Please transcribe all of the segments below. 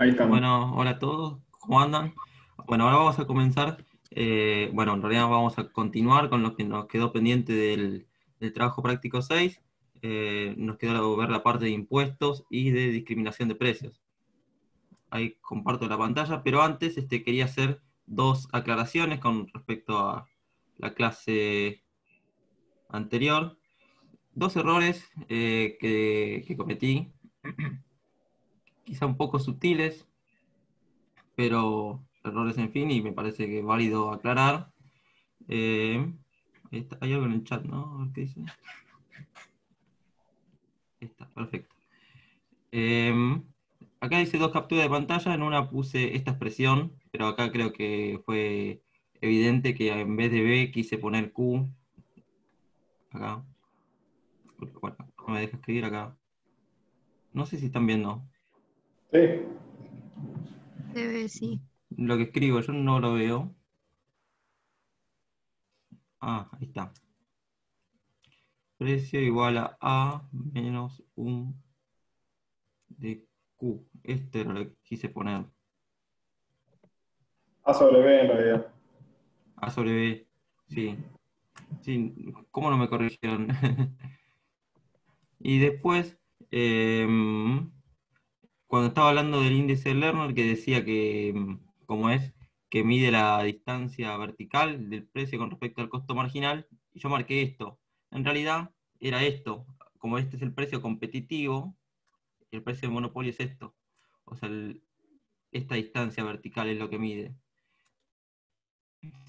Ahí estamos. Bueno, hola a todos, ¿cómo andan? Bueno, ahora vamos a comenzar, eh, bueno, en realidad vamos a continuar con lo que nos quedó pendiente del, trabajo práctico 6. Eh, nos quedó ver la parte de impuestos y de discriminación de precios. Ahí comparto la pantalla, pero antes este, quería hacer dos aclaraciones con respecto a la clase anterior. Dos errores eh, que cometí quizá un poco sutiles, pero errores en fin, y me parece que es válido aclarar. Eh, hay algo en el chat, ¿no? A ver qué dice. Está, perfecto. Eh, acá dice dos capturas de pantalla, en una puse esta expresión, pero acá creo que fue evidente que en vez de B quise poner Q. Acá. Bueno, no me deja escribir acá. No sé si están viendo. Sí. Debe, sí. Lo que escribo yo no lo veo. Ah, ahí está. Precio igual a A menos un de Q. Este era lo que quise poner. A sobre B en realidad. A sobre B. Sí. Sí, ¿cómo no me corrigieron? y después, em, cuando estaba hablando del índice Lerner, que decía que, em, como es, que mide la distancia vertical del precio con respecto al costo marginal, y yo marqué esto. En realidad era esto, como este es el precio competitivo, el precio de monopolio es esto. O sea, esta distancia vertical es lo que mide.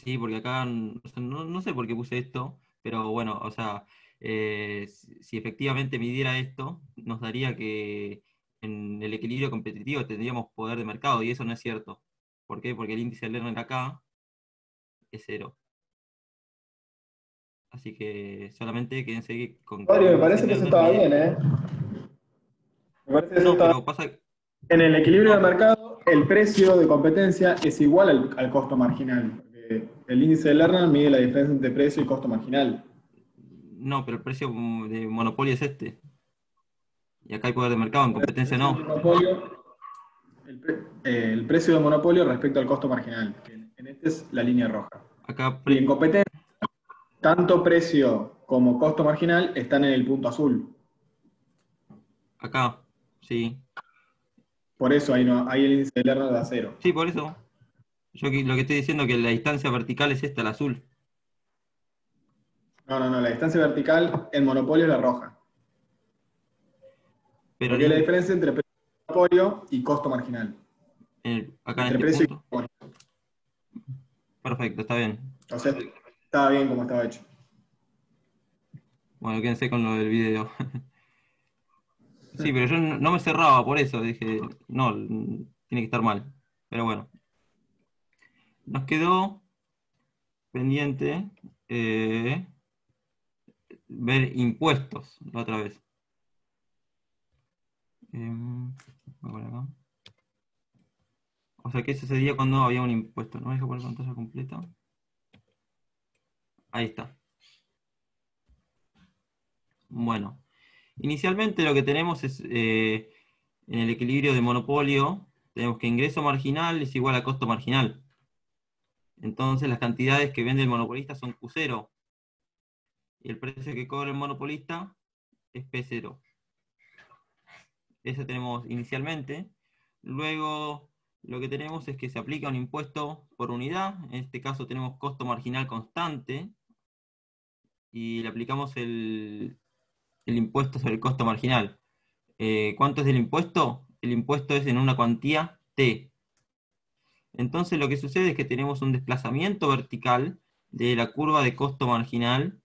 Sí, porque acá sea, no, sé por qué puse esto, pero bueno, o sea, eh, si efectivamente midiera esto, nos daría que en el equilibrio competitivo tendríamos poder de mercado, y eso no es cierto. ¿Por qué? Porque el índice de Lerner acá es cero. Así que solamente quédense con... Mario, me el parece que eso estaba bien, ¿eh? Me parece que eso No, estaba pero pasa, En el equilibrio No. de mercado, el precio de competencia es igual al, al costo marginal. porque el índice de Lerner mide la diferencia entre precio y costo marginal. no, pero el precio de monopolio es este. Y acá hay poder de mercado, en competencia no. el, pre- eh, el precio de monopolio respecto al costo marginal. que en este es la línea roja. Acá Y en competencia, tanto precio como costo marginal están en el punto azul. Acá, sí. Por eso ahí, no, ahí el índice de Lerner da cero. Sí, por eso. Yo lo que estoy diciendo es que la distancia vertical es esta, la azul. No, no, no, la distancia vertical en monopolio es la roja. Pero Porque es la en- diferencia entre precio de monopolio y costo marginal. en el- acá en Entre este precio y punto. costo marginal. Perfecto, está bien. O sea, estaba bien como estaba hecho. Bueno, quédense con lo del video. Sí, pero yo no no me cerraba por eso. Dije, no, tiene que estar mal. Pero bueno. Nos quedó pendiente eh, ver impuestos la otra vez. Em. O sea que ese sería cuando había un impuesto, ¿no? Dejo poner pantalla completa. Ahí está. Bueno, inicialmente lo que tenemos es eh, en el equilibrio de monopolio, tenemos que ingreso marginal es igual a costo marginal. Entonces las cantidades que vende el monopolista son Q0 y el precio que cobra el monopolista es P0. Eso tenemos inicialmente. Luego lo que tenemos es que se aplica un impuesto por unidad, en este caso tenemos costo marginal constante, y le aplicamos el, el impuesto sobre el costo marginal. Eh, ¿Cuánto es el impuesto? El impuesto es en una cuantía T. Entonces lo que sucede es que tenemos un desplazamiento vertical de la curva de costo marginal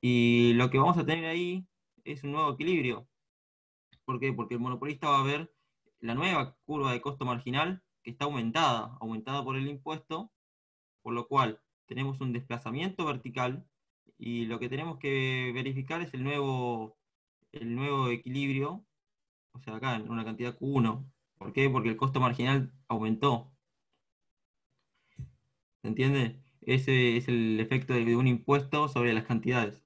y lo que vamos a tener ahí es un nuevo equilibrio. ¿Por qué? Porque el monopolista va a ver la nueva curva de costo marginal que está aumentada, aumentada por el impuesto, por lo cual tenemos un desplazamiento vertical y lo que tenemos que verificar es el nuevo, el nuevo equilibrio, o sea, acá en una cantidad Q1. ¿Por qué? Porque el costo marginal aumentó. ¿Se entiende? Ese es el efecto de un impuesto sobre las cantidades.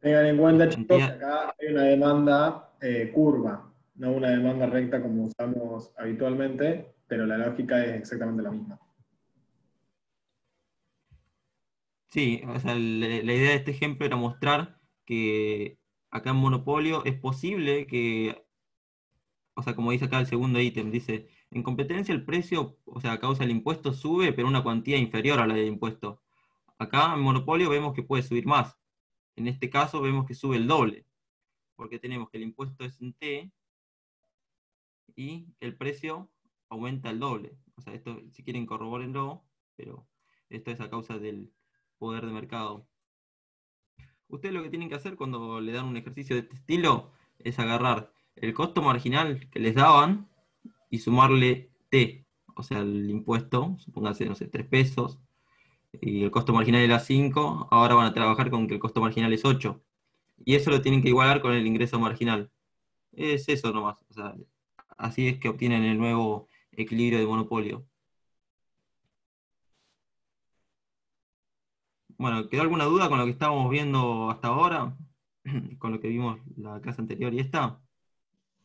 Tengan en cuenta, chicos, que acá hay una demanda eh, curva. no una demanda recta como usamos habitualmente, pero la lógica es exactamente la misma. Sí, o sea, la, la idea de este ejemplo era mostrar que acá en monopolio es posible que, o sea, como dice acá el segundo ítem, dice, en competencia el precio, o sea, a causa del impuesto sube, pero una cuantía inferior a la del impuesto. Acá en monopolio vemos que puede subir más. En este caso vemos que sube el doble, porque tenemos que el impuesto es en T y el precio aumenta el doble. O sea, esto, si quieren corroborenlo, pero esto es a causa del poder de mercado. Ustedes lo que tienen que hacer cuando le dan un ejercicio de este estilo es agarrar el costo marginal que les daban y sumarle T, o sea, el impuesto, supóngase, no sé, 3 pesos, y el costo marginal era 5, ahora van a trabajar con que el costo marginal es 8. Y eso lo tienen que igualar con el ingreso marginal. Es eso nomás. O sea, así es que obtienen el nuevo equilibrio de monopolio. Bueno, ¿quedó alguna duda con lo que estábamos viendo hasta ahora? Con lo que vimos la clase anterior y esta.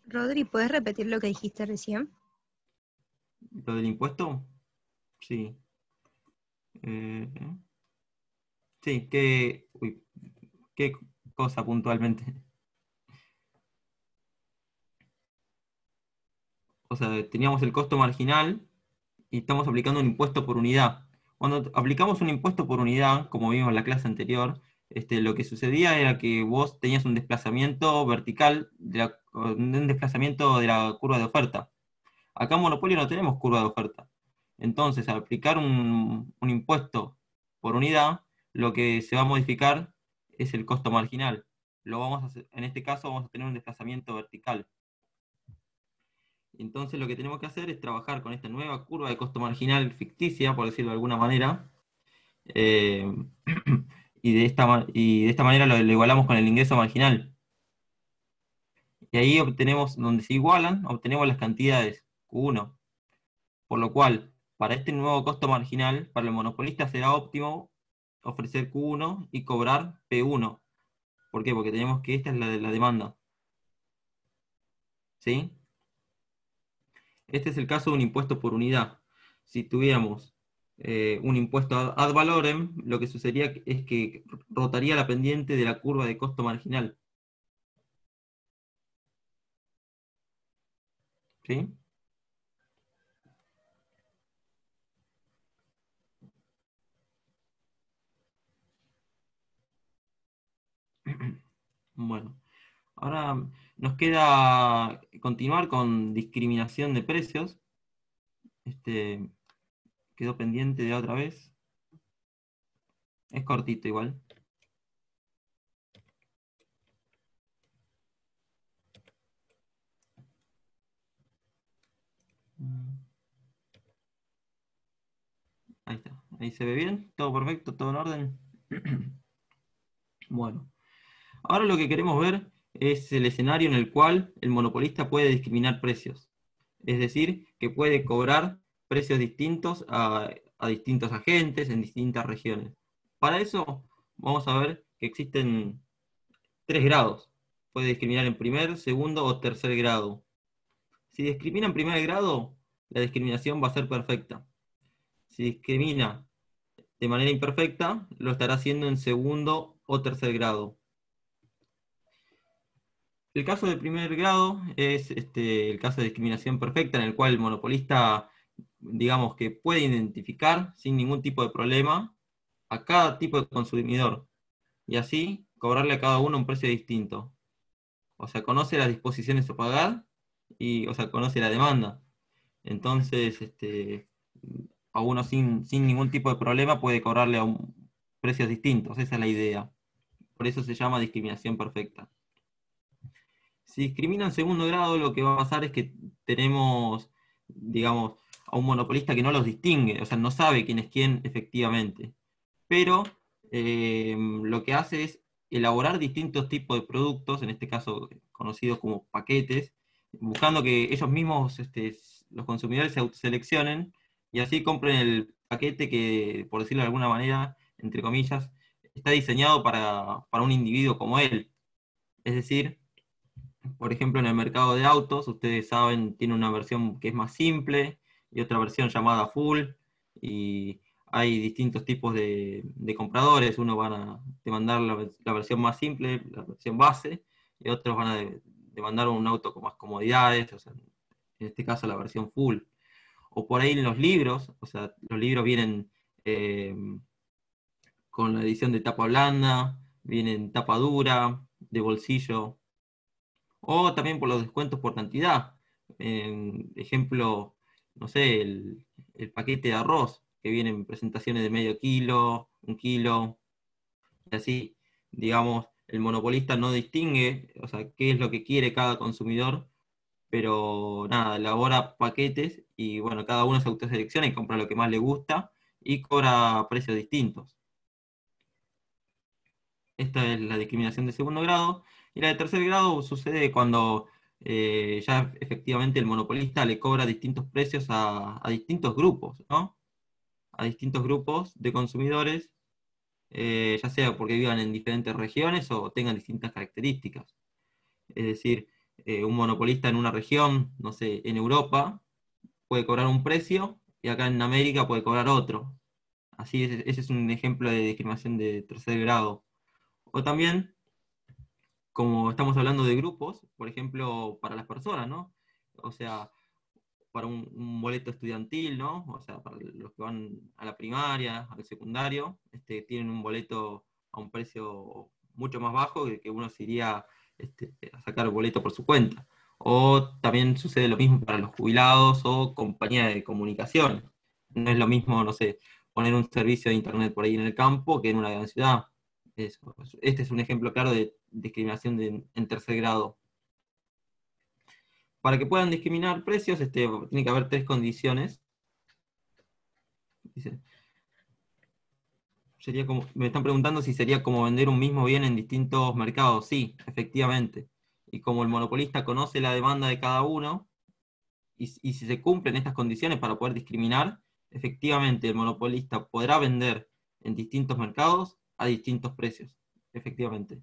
Rodri, ¿puedes repetir lo que dijiste recién? ¿Lo del impuesto? Sí. Eh, sí, ¿qué, uy, ¿qué cosa puntualmente? O sea, teníamos el costo marginal y estamos aplicando un impuesto por unidad. Cuando aplicamos un impuesto por unidad, como vimos en la clase anterior, este, lo que sucedía era que vos tenías un desplazamiento vertical, de un desplazamiento de la curva de oferta. Acá en Monopolio no tenemos curva de oferta. Entonces, al aplicar un, impuesto por unidad, lo que se va a modificar es el costo marginal. Lo vamos a en este caso vamos a tener un desplazamiento vertical. Entonces lo que tenemos que hacer es trabajar con esta nueva curva de costo marginal ficticia, por decirlo de alguna manera, eh, y, de esta, y de esta manera lo, igualamos con el ingreso marginal. Y ahí obtenemos, donde se igualan, obtenemos las cantidades Q1. Por lo cual, para este nuevo costo marginal, para el monopolista será óptimo ofrecer Q1 y cobrar P1. ¿Por qué? Porque tenemos que esta es la de la demanda. ¿Sí? Este es el caso de un impuesto por unidad. Si tuviéramos eh, un impuesto ad valorem, lo que sucedería es que rotaría la pendiente de la curva de costo marginal. ¿Sí? Bueno, ahora nos queda continuar con discriminación de precios. Este, quedó pendiente de otra vez. Es cortito igual. Ahí está. Ahí se ve bien. Todo perfecto, todo en orden. bueno. Ahora lo que queremos ver es el escenario en el cual el monopolista puede discriminar precios. Es decir, que puede cobrar precios distintos a, distintos agentes en distintas regiones. Para eso vamos a ver que existen tres grados. Puede discriminar en primer, segundo o tercer grado. Si discrimina en primer grado, la discriminación va a ser perfecta. Si discrimina de manera imperfecta, lo estará haciendo en segundo o tercer grado. El caso de primer grado es este, el caso de discriminación perfecta en el cual el monopolista, digamos que puede identificar sin ningún tipo de problema a cada tipo de consumidor y así cobrarle a cada uno un precio distinto. O sea, conoce las disposiciones a pagar y, o sea, conoce la demanda. Entonces, este, a uno sin, sin ningún tipo de problema puede cobrarle a un, precios distintos. Esa es la idea. Por eso se llama discriminación perfecta. Si discrimina en segundo grado, lo que va a pasar es que tenemos, digamos, a un monopolista que no los distingue, o sea, no sabe quién es quién efectivamente. Pero eh, lo que hace es elaborar distintos tipos de productos, en este caso conocidos como paquetes, buscando que ellos mismos, este, los consumidores, se seleccionen y así compren el paquete que, por decirlo de alguna manera, entre comillas, está diseñado para, para un individuo como él. Es decir, por ejemplo, en el mercado de autos, ustedes saben, tiene una versión que es más simple y otra versión llamada full, y hay distintos tipos de, compradores, uno van a demandar la, la, versión más simple, la versión base, y otros van a demandar un auto con más comodidades, o sea, en este caso la versión full. O por ahí en los libros, o sea, los libros vienen eh, con la edición de tapa blanda, vienen tapa dura, de bolsillo, o también por los descuentos por cantidad. ejemplo, no sé, el, el paquete de arroz, que viene en presentaciones de medio kilo, un kilo, y así, digamos, el monopolista no distingue, o sea, qué es lo que quiere cada consumidor, pero nada, elabora paquetes y bueno, cada uno se autoselecciona y compra lo que más le gusta y cobra precios distintos. Esta es la discriminación de segundo grado. Y la de tercer grado sucede cuando eh, ya efectivamente el monopolista le cobra distintos precios a, distintos grupos, ¿no? A distintos grupos de consumidores, eh, ya sea porque vivan en diferentes regiones o tengan distintas características. Es decir, eh, un monopolista en una región, no sé, en Europa, puede cobrar un precio y acá en América puede cobrar otro. Así, ese es un ejemplo de discriminación de tercer grado. O también, como estamos hablando de grupos, por ejemplo, para las personas, ¿no? O sea, para un, boleto estudiantil, ¿no? O sea, para los que van a la primaria, al secundario, este, tienen un boleto a un precio mucho más bajo que, uno se iría este, a sacar el boleto por su cuenta. O también sucede lo mismo para los jubilados o compañías de comunicación. No es lo mismo, no sé, poner un servicio de internet por ahí en el campo que en una gran ciudad. Este es un ejemplo claro de discriminación en tercer grado. Para que puedan discriminar precios, este, tiene que haber tres condiciones. sería como, me están preguntando si sería como vender un mismo bien en distintos mercados. Sí, efectivamente. Y como el monopolista conoce la demanda de cada uno, y si se cumplen estas condiciones para poder discriminar, efectivamente el monopolista podrá vender en distintos mercados a distintos precios, efectivamente.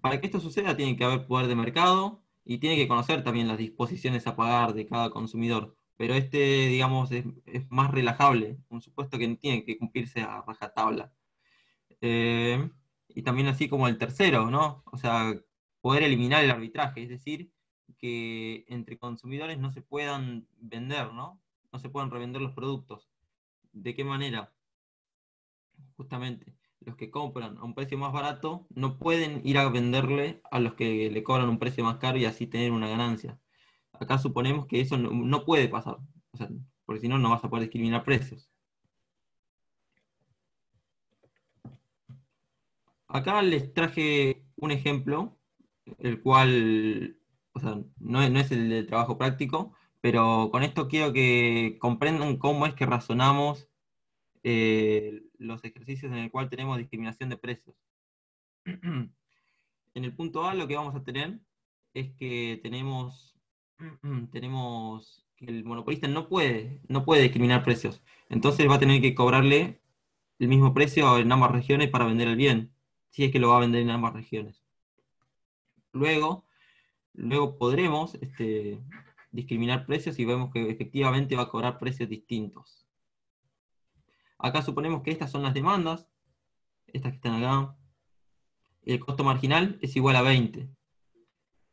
Para que esto suceda tiene que haber poder de mercado y tiene que conocer también las disposiciones a pagar de cada consumidor. Pero este, digamos, es, más relajable, un supuesto que tiene que cumplirse a rajatabla. Eh, y también así como el tercero, ¿no? O sea, poder eliminar el arbitraje, es decir, que entre consumidores no se puedan vender, ¿no? No se puedan revender los productos. ¿De qué manera? Justamente los que compran a un precio más barato no pueden ir a venderle a los que le cobran un precio más caro y así tener una ganancia. Acá suponemos que eso no, puede pasar, porque si no, no vas a poder discriminar precios. Acá les traje un ejemplo, el cual no, es el de trabajo práctico, pero con esto quiero que comprendan cómo es que razonamos eh, los ejercicios en el cual tenemos discriminación de precios. en el punto A lo que vamos a tener es que tenemos, tenemos que el monopolista no puede, no puede discriminar precios. Entonces va a tener que cobrarle el mismo precio en ambas regiones para vender el bien, si es que lo va a vender en ambas regiones. Luego, luego podremos este, discriminar precios y vemos que efectivamente va a cobrar precios distintos. Acá suponemos que estas son las demandas, estas que están acá. El costo marginal es igual a 20.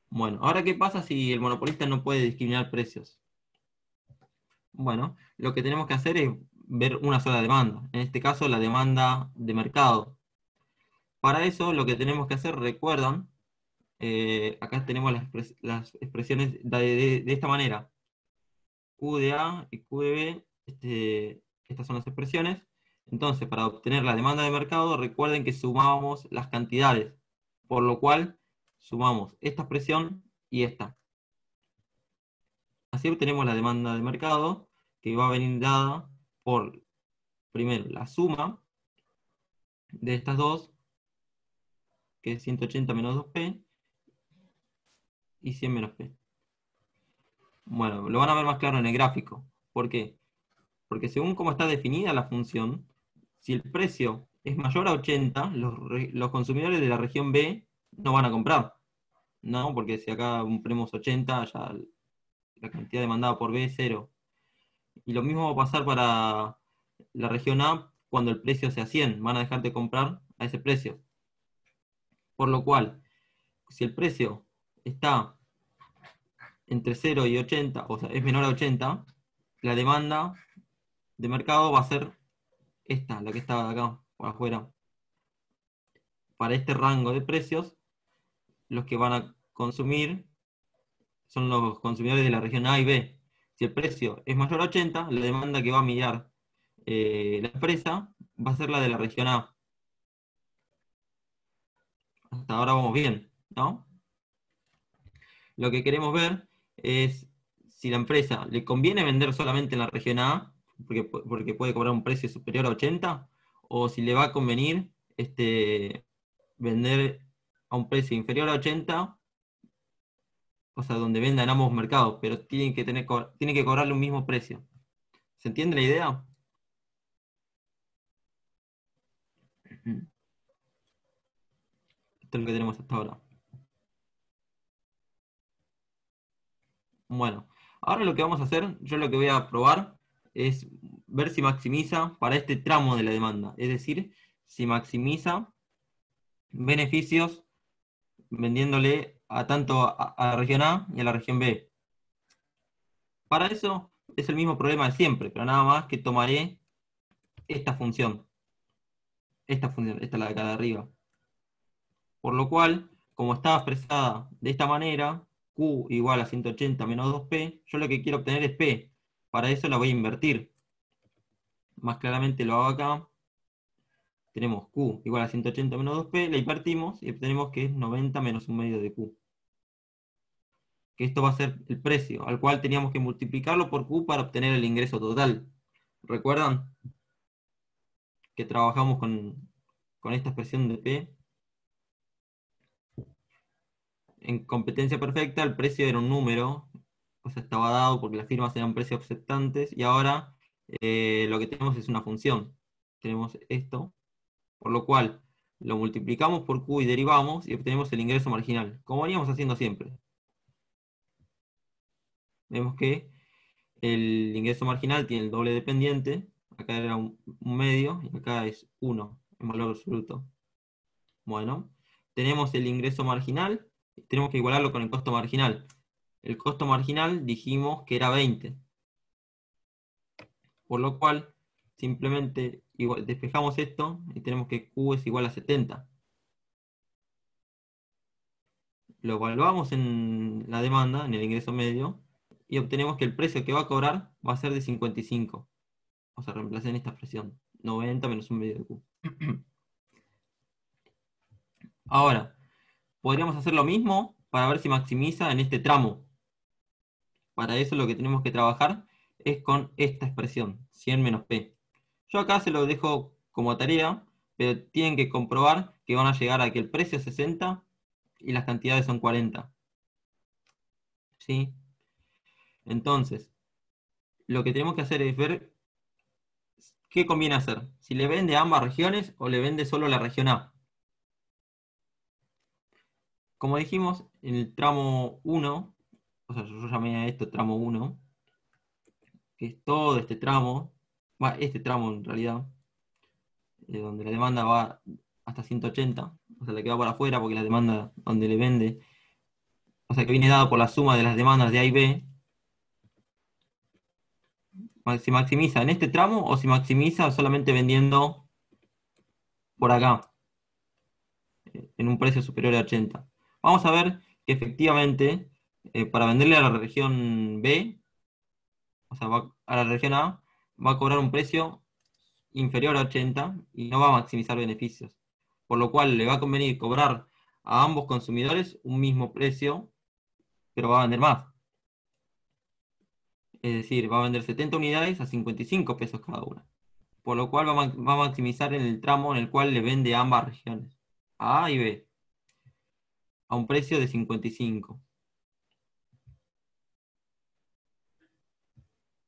Bueno, ahora qué pasa si el monopolista no puede discriminar precios. Bueno, lo que tenemos que hacer es ver una sola demanda, en este caso la demanda de mercado. Para eso lo que tenemos que hacer, recuerdan, eh, acá tenemos las, expresiones de, esta manera. Q de A y Q de B este, estas son las expresiones. Entonces, para obtener la demanda de mercado, recuerden que sumábamos las cantidades, por lo cual sumamos esta expresión y esta. Así obtenemos la demanda de mercado, que va a venir dada por, primero, la suma de estas dos, que es 180 menos 2p, y 100 menos p. Bueno, lo van a ver más claro en el gráfico. ¿Por qué? Porque según cómo está definida la función, si el precio es mayor a 80, los, consumidores de la región B no van a comprar. No, porque si acá ponemos 80, ya la cantidad demandada por B es cero. Y lo mismo va a pasar para la región A cuando el precio sea 100. Van a dejar de comprar a ese precio. Por lo cual, si el precio está entre 0 y 80, o sea, es menor a 80, la demanda de mercado va a ser esta, la que está acá, por afuera. Para este rango de precios, los que van a consumir son los consumidores de la región A y B. Si el precio es mayor a 80, la demanda que va a mirar eh, la empresa va a ser la de la región A. Hasta ahora vamos bien, ¿no? Lo que queremos ver es si la empresa le conviene vender solamente en la región A, porque, porque puede cobrar un precio superior a 80, o si le va a convenir este, vender a un precio inferior a 80, o sea, donde venda en ambos mercados, pero tienen que, tener, tienen que cobrarle un mismo precio. ¿Se entiende la idea? Esto es lo que tenemos hasta ahora. Bueno, ahora lo que vamos a hacer, yo lo que voy a probar es ver si maximiza para este tramo de la demanda. Es decir, si maximiza beneficios vendiéndole a tanto a, la región A y a la región B. Para eso es el mismo problema de siempre, pero nada más que tomaré esta función. Esta función, esta es la de acá de arriba. Por lo cual, como está expresada de esta manera, Q igual a 180 menos 2P, yo lo que quiero obtener es P. Para eso la voy a invertir. Más claramente lo hago acá. Tenemos Q igual a 180 menos 2P, la invertimos y obtenemos que es 90 menos un medio de Q. Que esto va a ser el precio, al cual teníamos que multiplicarlo por Q para obtener el ingreso total. ¿Recuerdan? Que trabajamos con, con esta expresión de P en competencia perfecta el precio era un número, o estaba dado porque las firmas eran precios aceptantes, y ahora eh, lo que tenemos es una función. Tenemos esto, por lo cual lo multiplicamos por Q y derivamos y obtenemos el ingreso marginal, como veníamos haciendo siempre. Vemos que el ingreso marginal tiene el doble dependiente, acá era un, un medio y acá es 1 en valor absoluto. Bueno, tenemos el ingreso marginal, tenemos que igualarlo con el costo marginal. El costo marginal dijimos que era 20. Por lo cual, simplemente despejamos esto y tenemos que Q es igual a 70. Lo evaluamos en la demanda, en el ingreso medio, y obtenemos que el precio que va a cobrar va a ser de 55. O sea, reemplacen esta expresión. 90 menos un medio de Q. Ahora, podríamos hacer lo mismo para ver si maximiza en este tramo. Para eso lo que tenemos que trabajar es con esta expresión, 100 menos P. Yo acá se lo dejo como tarea, pero tienen que comprobar que van a llegar a que el precio es 60 y las cantidades son 40. ¿Sí? Entonces, lo que tenemos que hacer es ver qué conviene hacer. Si le vende a ambas regiones o le vende solo la región A. Como dijimos, en el tramo 1, o sea, yo llamé a esto tramo 1, que es todo este tramo, va, este tramo en realidad, eh, donde la demanda va hasta 180, o sea, la que va por afuera, porque la demanda donde le vende, o sea, que viene dado por la suma de las demandas de A y B, si maximiza en este tramo o si maximiza solamente vendiendo por acá, eh, en un precio superior a 80 vamos a ver que efectivamente eh, para venderle a la región B, o sea, a la región A, va a cobrar un precio inferior a 80 y no va a maximizar beneficios. Por lo cual le va a convenir cobrar a ambos consumidores un mismo precio, pero va a vender más. Es decir, va a vender 70 unidades a 55 pesos cada una. Por lo cual va a, maximizar en el tramo en el cual le vende a ambas regiones, A y B a un precio de 55.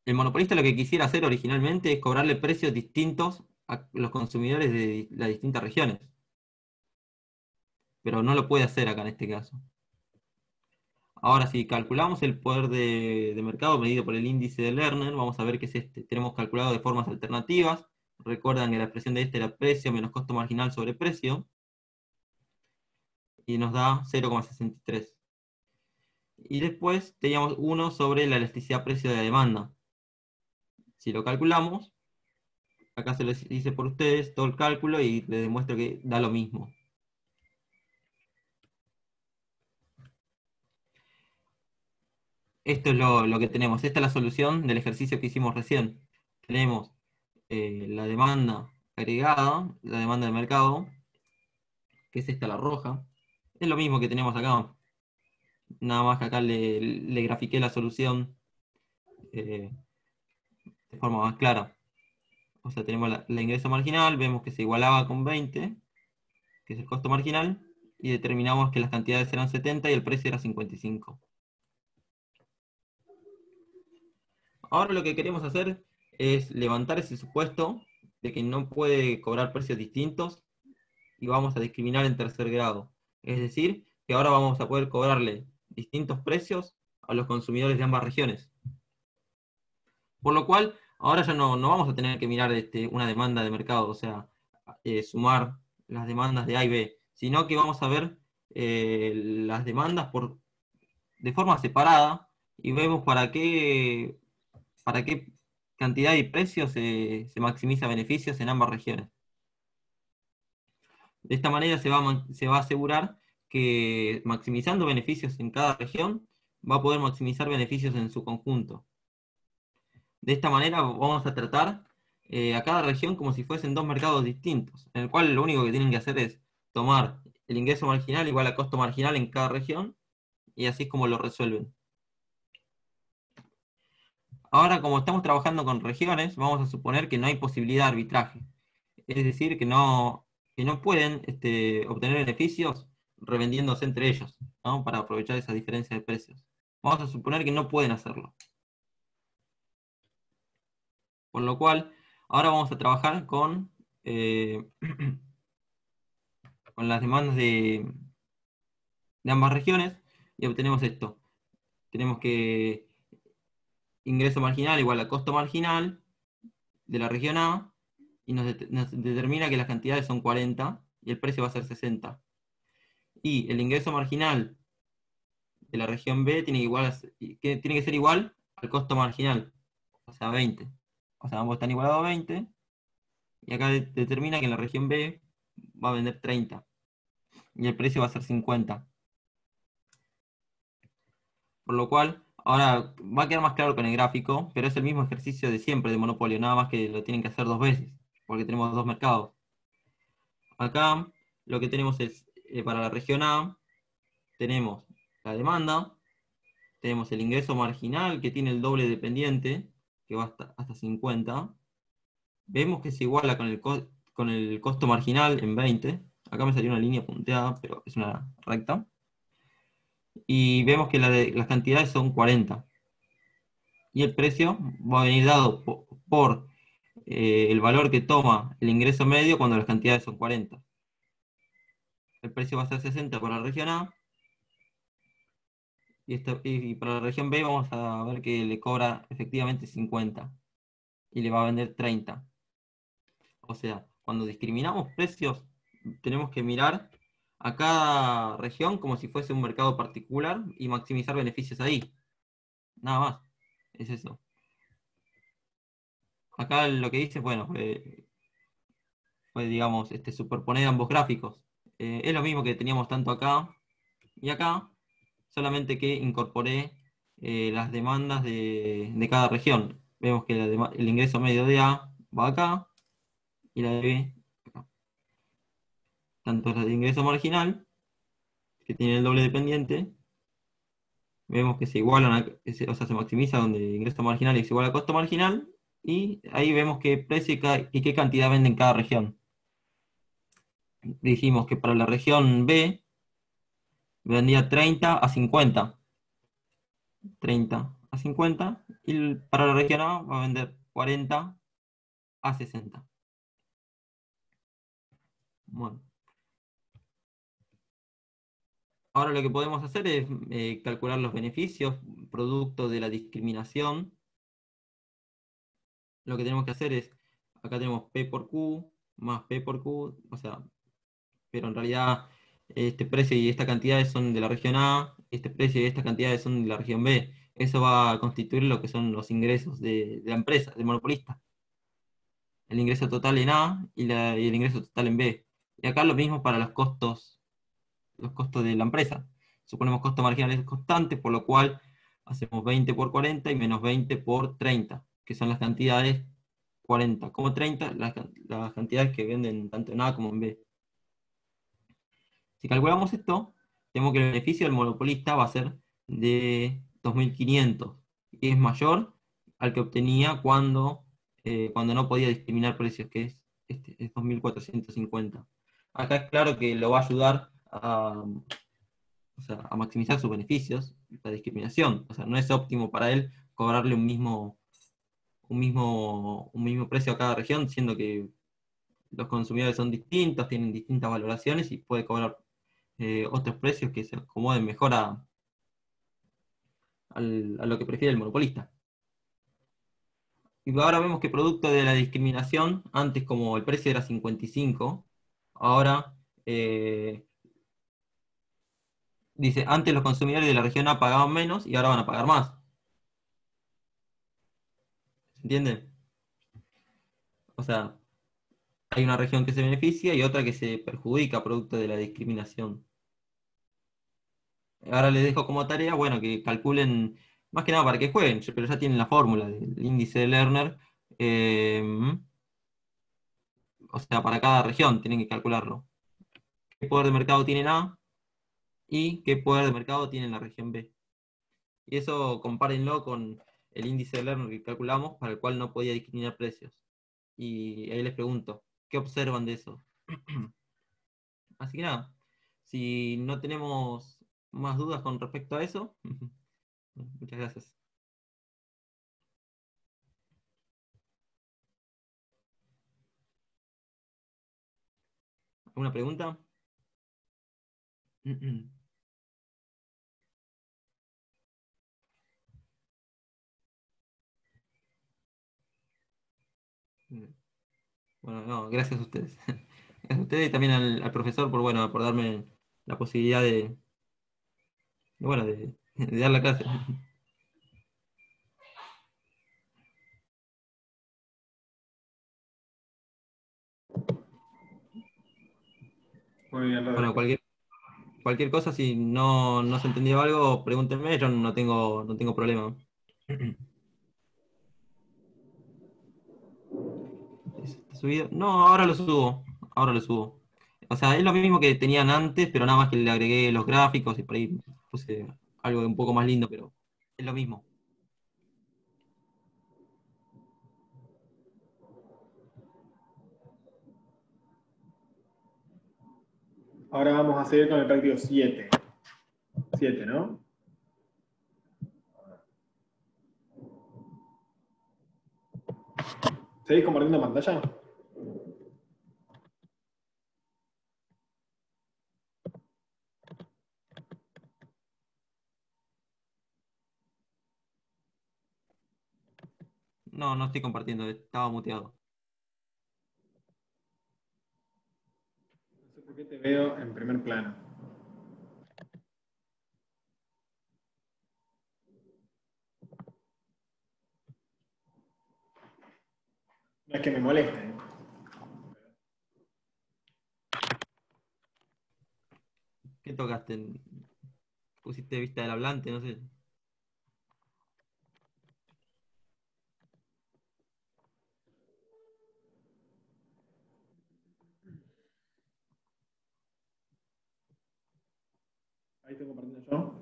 El monopolista lo que quisiera hacer originalmente es cobrarle precios distintos a los consumidores de las distintas regiones. pero no lo puede hacer acá en este caso. Ahora, si calculamos el poder de, mercado medido por el índice de Lerner, vamos a ver que es este. Tenemos calculado de formas alternativas. Recuerdan que la expresión de este era precio menos costo marginal sobre precio. Y nos da 0,63. Y después teníamos 1 sobre la elasticidad precio de la demanda. Si lo calculamos, acá se les dice por ustedes todo el cálculo y les demuestro que da lo mismo. esto es lo, que tenemos. Esta es la solución del ejercicio que hicimos recién. Tenemos eh, la demanda agregada, la demanda de mercado, que es esta la roja. Es lo mismo que tenemos acá. Nada más que acá le, le grafiqué la solución eh, de forma más clara. O sea, tenemos la, la ingreso marginal, vemos que se igualaba con 20, que es el costo marginal, y determinamos que las cantidades eran 70 y el precio era 55. Ahora lo que queremos hacer es levantar ese supuesto de que no puede cobrar precios distintos y vamos a discriminar en tercer grado. Es decir, que ahora vamos a poder cobrarle distintos precios a los consumidores de ambas regiones. Por lo cual, ahora ya no, vamos a tener que mirar este, una demanda de mercado, o sea, eh, sumar las demandas de A y B, sino que vamos a ver eh, las demandas por, de forma separada y vemos para qué para qué cantidad y precio se, maximiza beneficios en ambas regiones. De esta manera se va, a, asegurar que maximizando beneficios en cada región, va a poder maximizar beneficios en su conjunto. De esta manera vamos a tratar eh, a cada región como si fuesen dos mercados distintos, en el cual lo único que tienen que hacer es tomar el ingreso marginal igual a costo marginal en cada región, y así es como lo resuelven. Ahora, como estamos trabajando con regiones, vamos a suponer que no hay posibilidad de arbitraje. Es decir, que no, no pueden este, obtener beneficios revendiéndose entre ellos, para aprovechar esa diferencia de precios. Vamos a suponer que no pueden hacerlo. Por lo cual, ahora vamos a trabajar con, eh, con las demandas de, de ambas regiones y obtenemos esto. Tenemos que ingreso marginal igual a costo marginal de la región A y nos, determina que las cantidades son 40 y el precio va a ser 60. Y el ingreso marginal de la región B tiene, igual tiene que ser igual al costo marginal, o sea, 20. O sea, ambos están igualados a 20. Y acá determina que en la región B va a vender 30. Y el precio va a ser 50. Por lo cual, Ahora va a quedar más claro con el gráfico, pero es el mismo ejercicio de siempre de monopolio, nada más que lo tienen que hacer dos veces, porque tenemos dos mercados. Acá lo que tenemos es, eh, para la región A, tenemos la demanda, tenemos el ingreso marginal que tiene el doble dependiente, va hasta, hasta 50. Vemos que se iguala con el, con el costo marginal en 20. Acá me salió una línea punteada, pero es una recta y vemos que las cantidades son 40. Y el precio va a venir dado por, eh, el valor que toma el ingreso medio cuando las cantidades son 40. El precio va a ser 60 para la región A. Y, y para la región B vamos a ver que le cobra efectivamente 50. Y le va a vender 30. O sea, cuando discriminamos precios, tenemos que mirar a cada región como si fuese un mercado particular y maximizar beneficios ahí. Nada más. Es eso. Acá lo que dice, bueno, fue, digamos, este, superponer ambos gráficos. Eh, es lo mismo que teníamos tanto acá y acá, solamente que incorporé eh, las demandas de, cada región. Vemos que el ingreso medio de A va acá y la de B tanto la de ingreso marginal, que tiene el doble dependiente, vemos que se igualan, o sea, se maximiza donde el ingreso marginal es igual a costo marginal, y ahí vemos qué precio y qué cantidad vende en cada región. Dijimos que para la región B vendía 30 a 50. 30 a 50. Y para la región A va a vender 40 a 60. Bueno. Ahora lo que podemos hacer es eh, calcular los beneficios producto de la discriminación. Lo que tenemos que hacer es, acá tenemos P por Q más P por Q, o sea, pero en realidad este precio y esta cantidad son de la región A, este precio y esta cantidad son de la región B. Eso va a constituir lo que son los ingresos de, la empresa, del monopolista. El ingreso total en A y, y el ingreso total en B. Y acá lo mismo para los costos los costos de la empresa. Suponemos costo marginal constante, por lo cual hacemos 20 por 40 y menos 20 por 30, que son las cantidades 40 como 30, las, cantidades que venden tanto en A como en B. Si calculamos esto, tenemos que el beneficio del monopolista va a ser de 2.500, y es mayor al que obtenía cuando, eh, cuando no podía discriminar precios, que es, este, es 2.450. Acá es claro que lo va a ayudar a, maximizar sus beneficios, la discriminación. O sea, no es óptimo para él cobrarle un mismo, un mismo, un mismo precio a cada región, siendo que los consumidores son distintos, tienen distintas valoraciones y puede cobrar eh, otros precios que se acomoden mejor a, lo que prefiere el monopolista. Y ahora vemos que producto de la discriminación, antes como el precio era 55, ahora eh, Dice, antes los consumidores de la región A pagaban menos y ahora van a pagar más. ¿Se entiende? O sea, hay una región que se beneficia y otra que se perjudica producto de la discriminación. Ahora les dejo como tarea, bueno, que calculen, más que nada para que jueguen, pero ya tienen la fórmula del índice de Lerner. Eh, o sea, para cada región tienen que calcularlo. ¿Qué poder de mercado tienen A? y qué poder de mercado tiene la región B. Y eso compárenlo con el índice de Lerner que calculamos, para el cual no podía discriminar precios. Y ahí les pregunto, ¿qué observan de eso? Así que nada, si no tenemos más dudas con respecto a eso, muchas gracias. ¿Alguna pregunta? Bueno, no, gracias a ustedes. Gracias a ustedes y también al, profesor por, bueno, por darme la posibilidad de, bueno, de, dar la clase. Muy bien, Bueno, cualquier, cualquier cosa, si no, no se entendió algo, pregúntenme, yo no tengo, no tengo problema. No, ahora lo subo. Ahora lo subo. O sea, es lo mismo que tenían antes, pero nada más que le agregué los gráficos y por ahí puse algo un poco más lindo, pero es lo mismo. Ahora vamos a seguir con el práctico 7. 7, ¿no? ¿Seguís compartiendo pantalla? No, no estoy compartiendo, estaba muteado. No sé por qué te veo en primer plano. No es que me moleste. ¿eh? ¿Qué tocaste? ¿Pusiste vista del hablante? No sé. Ahí estoy compartiendo yo.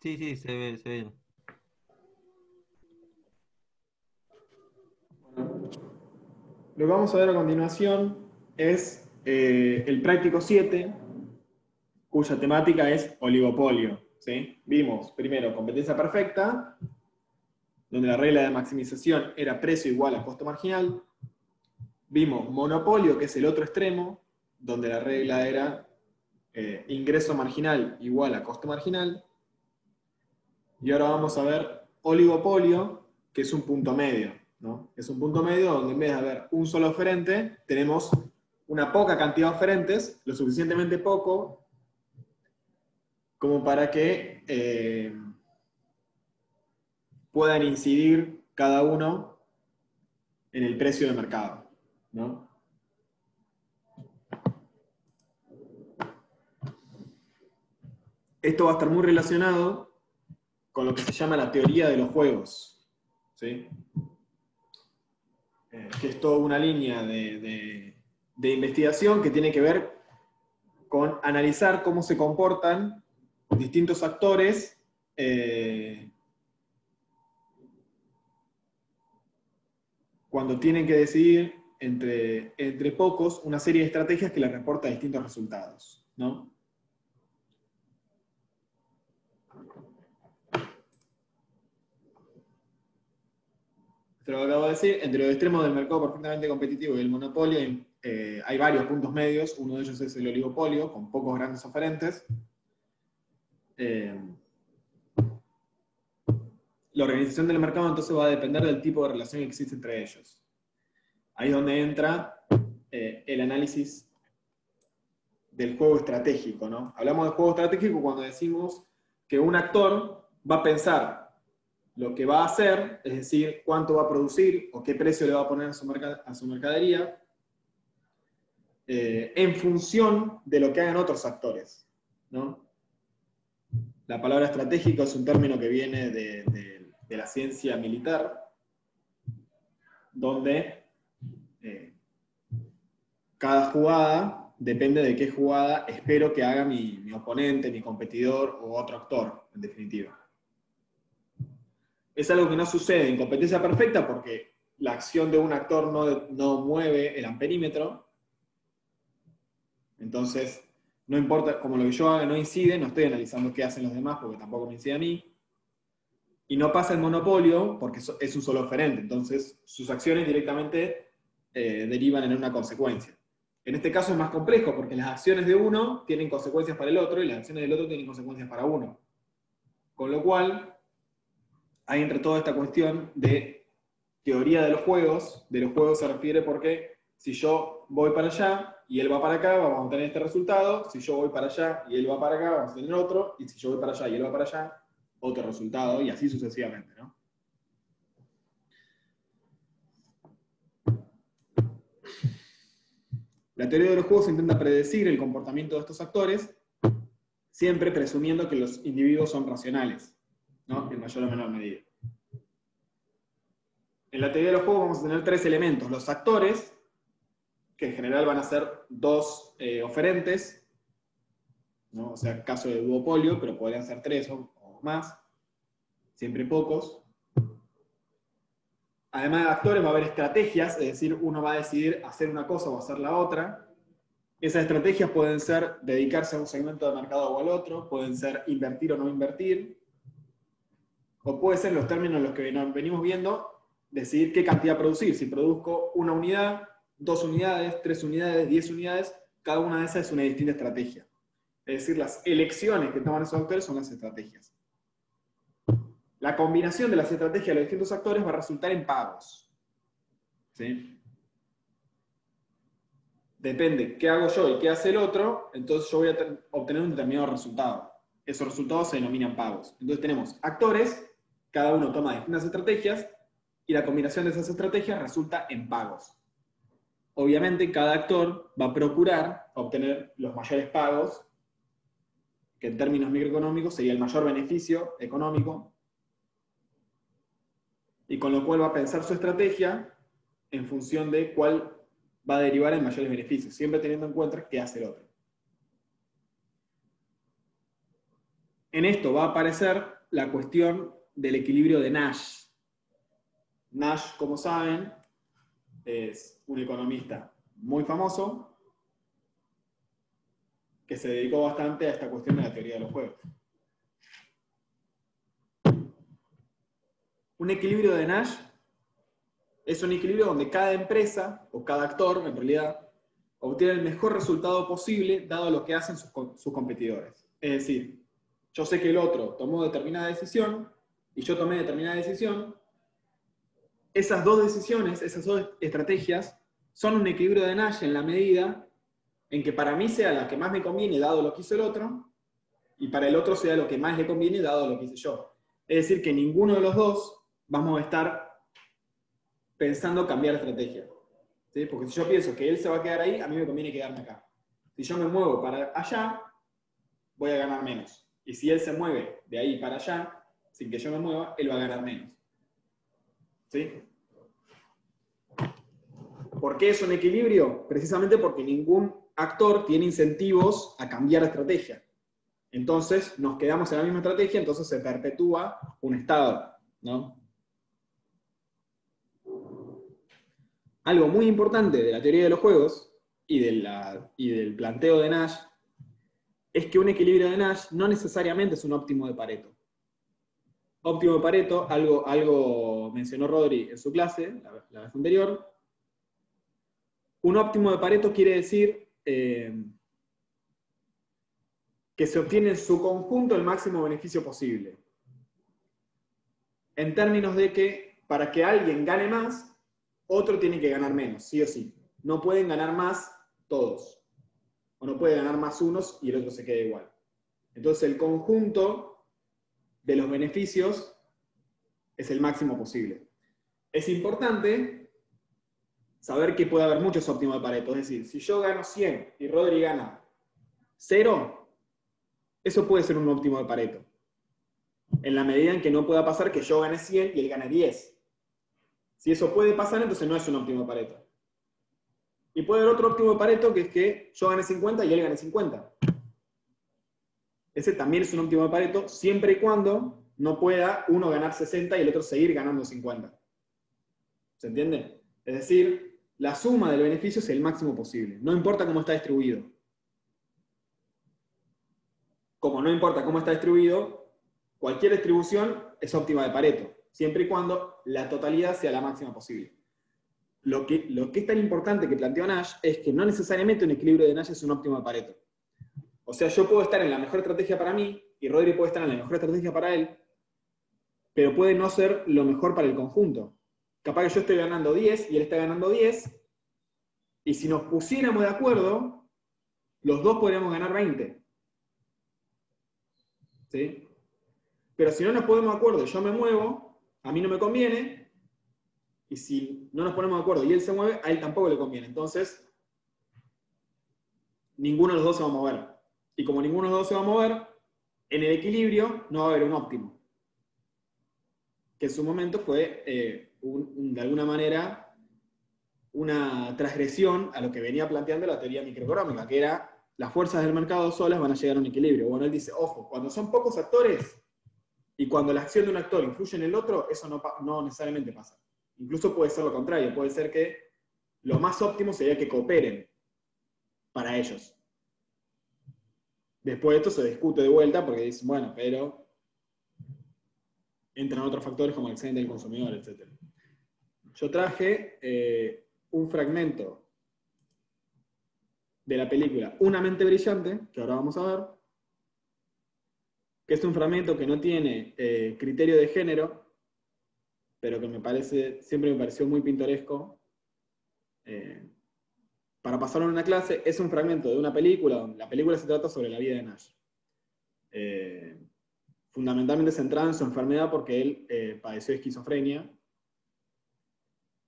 Sí, sí, se ve, se ve. Lo que vamos a ver a continuación es eh, el práctico 7, cuya temática es oligopolio. ¿sí? Vimos primero competencia perfecta, donde la regla de maximización era precio igual a costo marginal. Vimos monopolio, que es el otro extremo, donde la regla era eh, ingreso marginal igual a costo marginal. Y ahora vamos a ver oligopolio, que es un punto medio. ¿no? Es un punto medio donde en vez de haber un solo oferente, tenemos una poca cantidad de oferentes, lo suficientemente poco como para que eh, puedan incidir cada uno en el precio de mercado. ¿No? Esto va a estar muy relacionado con lo que se llama la teoría de los juegos, ¿sí? Eh, que es toda una línea de, de investigación que tiene que ver con analizar cómo se comportan distintos actores eh, cuando tienen que decidir entre, entre pocos una serie de estrategias que les reporta distintos resultados. ¿no? Lo acabo de decir, entre los extremos del mercado perfectamente competitivo y el monopolio eh, hay varios puntos medios, uno de ellos es el oligopolio, con pocos grandes oferentes. Eh, la organización del mercado entonces va a depender del tipo de relación que existe entre ellos. Ahí es donde entra eh, el análisis del juego estratégico. ¿no? Hablamos de juego estratégico cuando decimos que un actor va a pensar lo que va a hacer, es decir, cuánto va a producir o qué precio le va a poner a su, mercadería, eh, en función de lo que hagan otros actores. La palabra estratégico es un término que viene de, la ciencia militar, donde cada jugada depende de qué jugada espero que haga mi, oponente, mi competidor o otro actor, en definitiva. Es algo que no sucede en competencia perfecta porque la acción de un actor no, no mueve el amperímetro, entonces, no importa, como lo que yo haga no incide, no estoy analizando qué hacen los demás porque tampoco me incide a mí. Y no pasa el monopolio porque es un solo oferente, entonces sus acciones directamente eh, derivan en una consecuencia. En este caso es más complejo porque las acciones de uno tienen consecuencias para el otro y las acciones del otro tienen consecuencias para uno. Con lo cual, hay entre toda esta cuestión de teoría de los juegos, de los juegos se refiere porque si yo voy para allá, y él va para acá, vamos a tener este resultado. Si yo voy para allá y él va para acá, vamos a tener otro. Y si yo voy para allá y él va para allá, otro resultado, y así sucesivamente. ¿no? La teoría de los juegos intenta predecir el comportamiento de estos actores, siempre presumiendo que los individuos son racionales, ¿no? en mayor o menor medida. En la teoría de los juegos vamos a tener tres elementos. Los actores, que en general van a ser dos eh, oferentes, ¿no? o sea, caso de duopolio, pero podrían ser tres o, más, siempre pocos. Además de actores va a haber estrategias, es decir, uno va a decidir hacer una cosa o hacer la otra. Esas estrategias pueden ser dedicarse a un segmento de mercado o al otro, pueden ser invertir o no invertir, o puede ser los términos en los que venimos viendo, decidir qué cantidad producir. Si produzco una unidad, dos unidades, tres unidades, diez unidades, cada una de esas es una distinta estrategia. Es decir, las elecciones que toman esos actores son las estrategias. La combinación de las estrategias de los distintos actores va a resultar en pagos. ¿Sí? Depende qué hago yo y qué hace el otro, entonces yo voy a obtener un determinado resultado. Esos resultados se denominan pagos. Entonces tenemos actores, cada uno toma distintas estrategias, y la combinación de esas estrategias resulta en pagos obviamente cada actor va a procurar obtener los mayores pagos, que en términos microeconómicos sería el mayor beneficio económico, y con lo cual va a pensar su estrategia en función de cuál va a derivar en mayores beneficios, siempre teniendo en cuenta qué hace el otro. En esto va a aparecer la cuestión del equilibrio de Nash. Nash, como saben, es un economista muy famoso que se dedicó bastante a esta cuestión de la teoría de los juegos. Un equilibrio de Nash Es un equilibrio donde cada empresa o cada actor, en realidad, obtiene el mejor resultado posible dado lo que hacen sus, competidores. Es decir, yo sé que el otro tomó determinada decisión y yo tomé determinada decisión. Esas dos decisiones, esas dos estrategias, son un equilibrio de Nash en la medida en que para mí sea la que más me conviene dado lo que hizo el otro, y para el otro sea lo que más le conviene dado lo que hice yo. Es decir, que ninguno de los dos vamos a estar pensando cambiar estrategia. Porque si yo pienso que él se va a quedar ahí, a mí me conviene quedarme acá. Si yo me muevo para allá, voy a ganar menos. Y si él se mueve de ahí para allá, sin que yo me mueva, él va a ganar menos. ¿Sí? ¿Por qué es un equilibrio? Precisamente porque ningún actor tiene incentivos a cambiar estrategia. Entonces nos quedamos en la misma estrategia, entonces se perpetúa un estado. ¿no? Algo muy importante de la teoría de los juegos y, y del planteo de Nash es que un equilibrio de Nash no necesariamente es un óptimo de Pareto. Óptimo de Pareto, algo, algo mencionó Rodri en su clase, la, vez anterior. Un óptimo de Pareto quiere decir eh, que se obtiene en su conjunto el máximo beneficio posible. En términos de que para que alguien gane más, otro tiene que ganar menos, sí o sí. No pueden ganar más todos. O no puede ganar más unos y el otro se queda igual. Entonces el conjunto de los beneficios es el máximo posible. Es importante saber que puede haber muchos óptimos de Pareto. Es decir, si yo gano 100 y Rodri gana 0, eso puede ser un óptimo de Pareto. En la medida en que no pueda pasar que yo gane 100 y él gane 10. Si eso puede pasar, entonces no es un óptimo de Pareto. Y puede haber otro óptimo de Pareto que es que yo gane 50 y él gane 50. Ese también es un óptimo de Pareto, siempre y cuando no pueda uno ganar 60 y el otro seguir ganando 50. ¿Se entiende? Es decir, la suma del beneficio es el máximo posible. No importa cómo está distribuido. Como no importa cómo está distribuido, cualquier distribución es óptima de Pareto siempre y cuando la totalidad sea la máxima posible. Lo que, lo que es tan importante que planteó Nash es que no necesariamente un equilibrio de Nash es un óptimo de Pareto. O sea, yo puedo estar en la mejor estrategia para mí y Rodri puede estar en la mejor estrategia para él, pero puede no ser lo mejor para el conjunto. Capaz que yo estoy ganando 10 y él está ganando 10, y si nos pusiéramos de acuerdo, los dos podríamos ganar 20. ¿Sí? Pero si no nos ponemos de acuerdo yo me muevo, a mí no me conviene, y si no nos ponemos de acuerdo y él se mueve, a él tampoco le conviene. Entonces, ninguno de los dos se va a mover. Y como ninguno de los dos se va a mover, en el equilibrio no va a haber un óptimo. Que en su momento fue, eh, de alguna manera, una transgresión a lo que venía planteando la teoría microeconómica, que era las fuerzas del mercado solas van a llegar a un equilibrio. Bueno, él dice, ojo, cuando son pocos actores, y cuando la acción de un actor influye en el otro, eso no, necesariamente pasa. Incluso puede ser lo contrario, puede ser que lo más óptimo sería que cooperen para ellos. Después de esto se discute de vuelta porque dicen, bueno, pero entran otros factores como el excedente del consumidor, etc. Yo traje eh, un fragmento de la película Una mente brillante, que ahora vamos a ver, que es un fragmento que no tiene eh, criterio de género, pero que me parece, siempre me pareció muy pintoresco. Eh, para pasarlo en una clase, es un fragmento de una película, donde la película se trata sobre la vida de Nash. Eh, fundamentalmente centrada en su enfermedad porque él padeció esquizofrenia.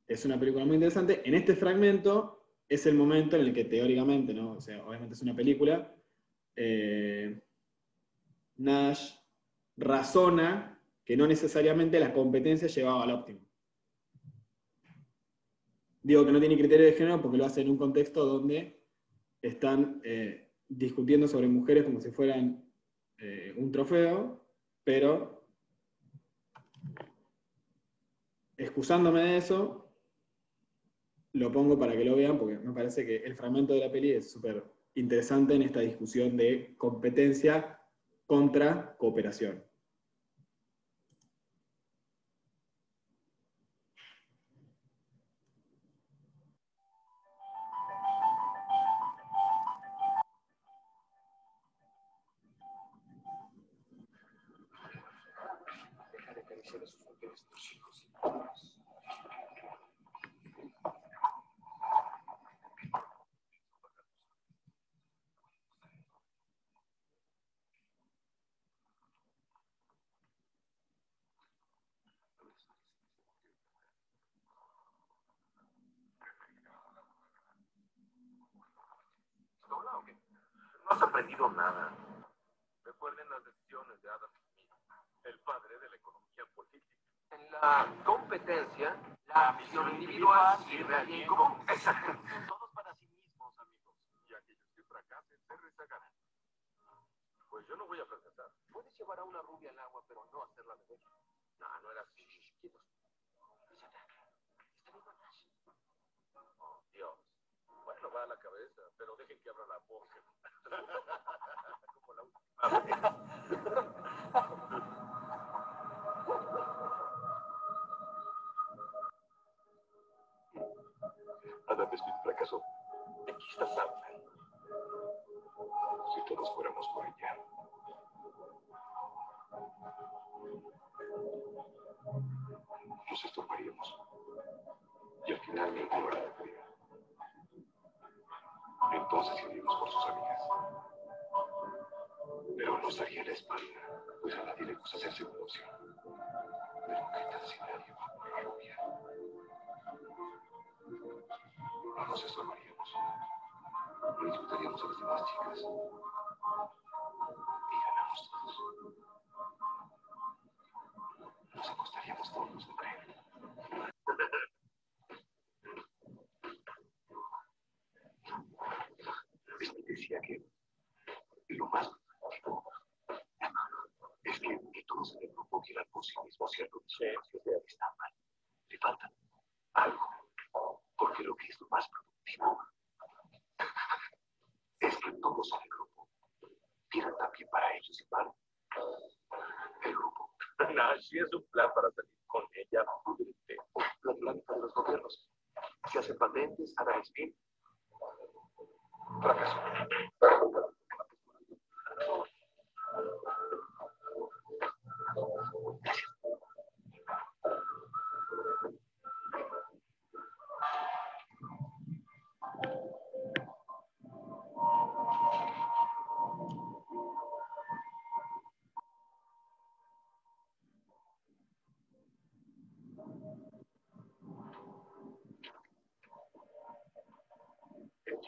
Es una película muy interesante. En este fragmento es el momento en el que teóricamente, ¿no? o sea, obviamente es una película, Nash razona que no necesariamente la competencia llevaba al óptimo. Digo que no tiene criterio de género porque lo hace en un contexto donde están eh, discutiendo sobre mujeres como si fueran eh, un trofeo, pero excusándome de eso, lo pongo para que lo vean porque me parece que el fragmento de la peli es súper interesante en esta discusión de competencia contra cooperación. La ambición individual sirve al bien común. Todos para sí mismos, amigos. Y aquellos que fracasen se rezagarán. Pues yo no voy a fracasar. Puedes llevar a una rubia al agua, pero no hacerla beber. No, no era así. Quietos. Está bien, Nash. Oh, Dios. Bueno, va a la cabeza, pero dejen que abra la boca. Como la última Smith fracasó. ¿De qué estás hablando? Si todos fuéramos por ella. Nos estorbaríamos. Y al final ninguno la tendría. Entonces iríamos por sus amigas. Pero nos daría la espalda, pues a nadie le gusta ser segunda opción. Pero ¿qué tal si nadie va por la rubia? Nos estorbaríamos. No disfrutaríamos a las demás chicas. Y ganamos todos. Nos acostaríamos todos, ¿no creen? Smith decía que lo más productivo es que, que todos en el grupo quieran por sí mismos cierto que está mal. Le falta algo. Porque lo que es lo más productivo es que todos en el grupo quieran también para ellos y para el grupo. Nashi es un plan para salir con ella. La dinámica de los gobiernos. Se hacen patentes, Adam Smith. Fracaso.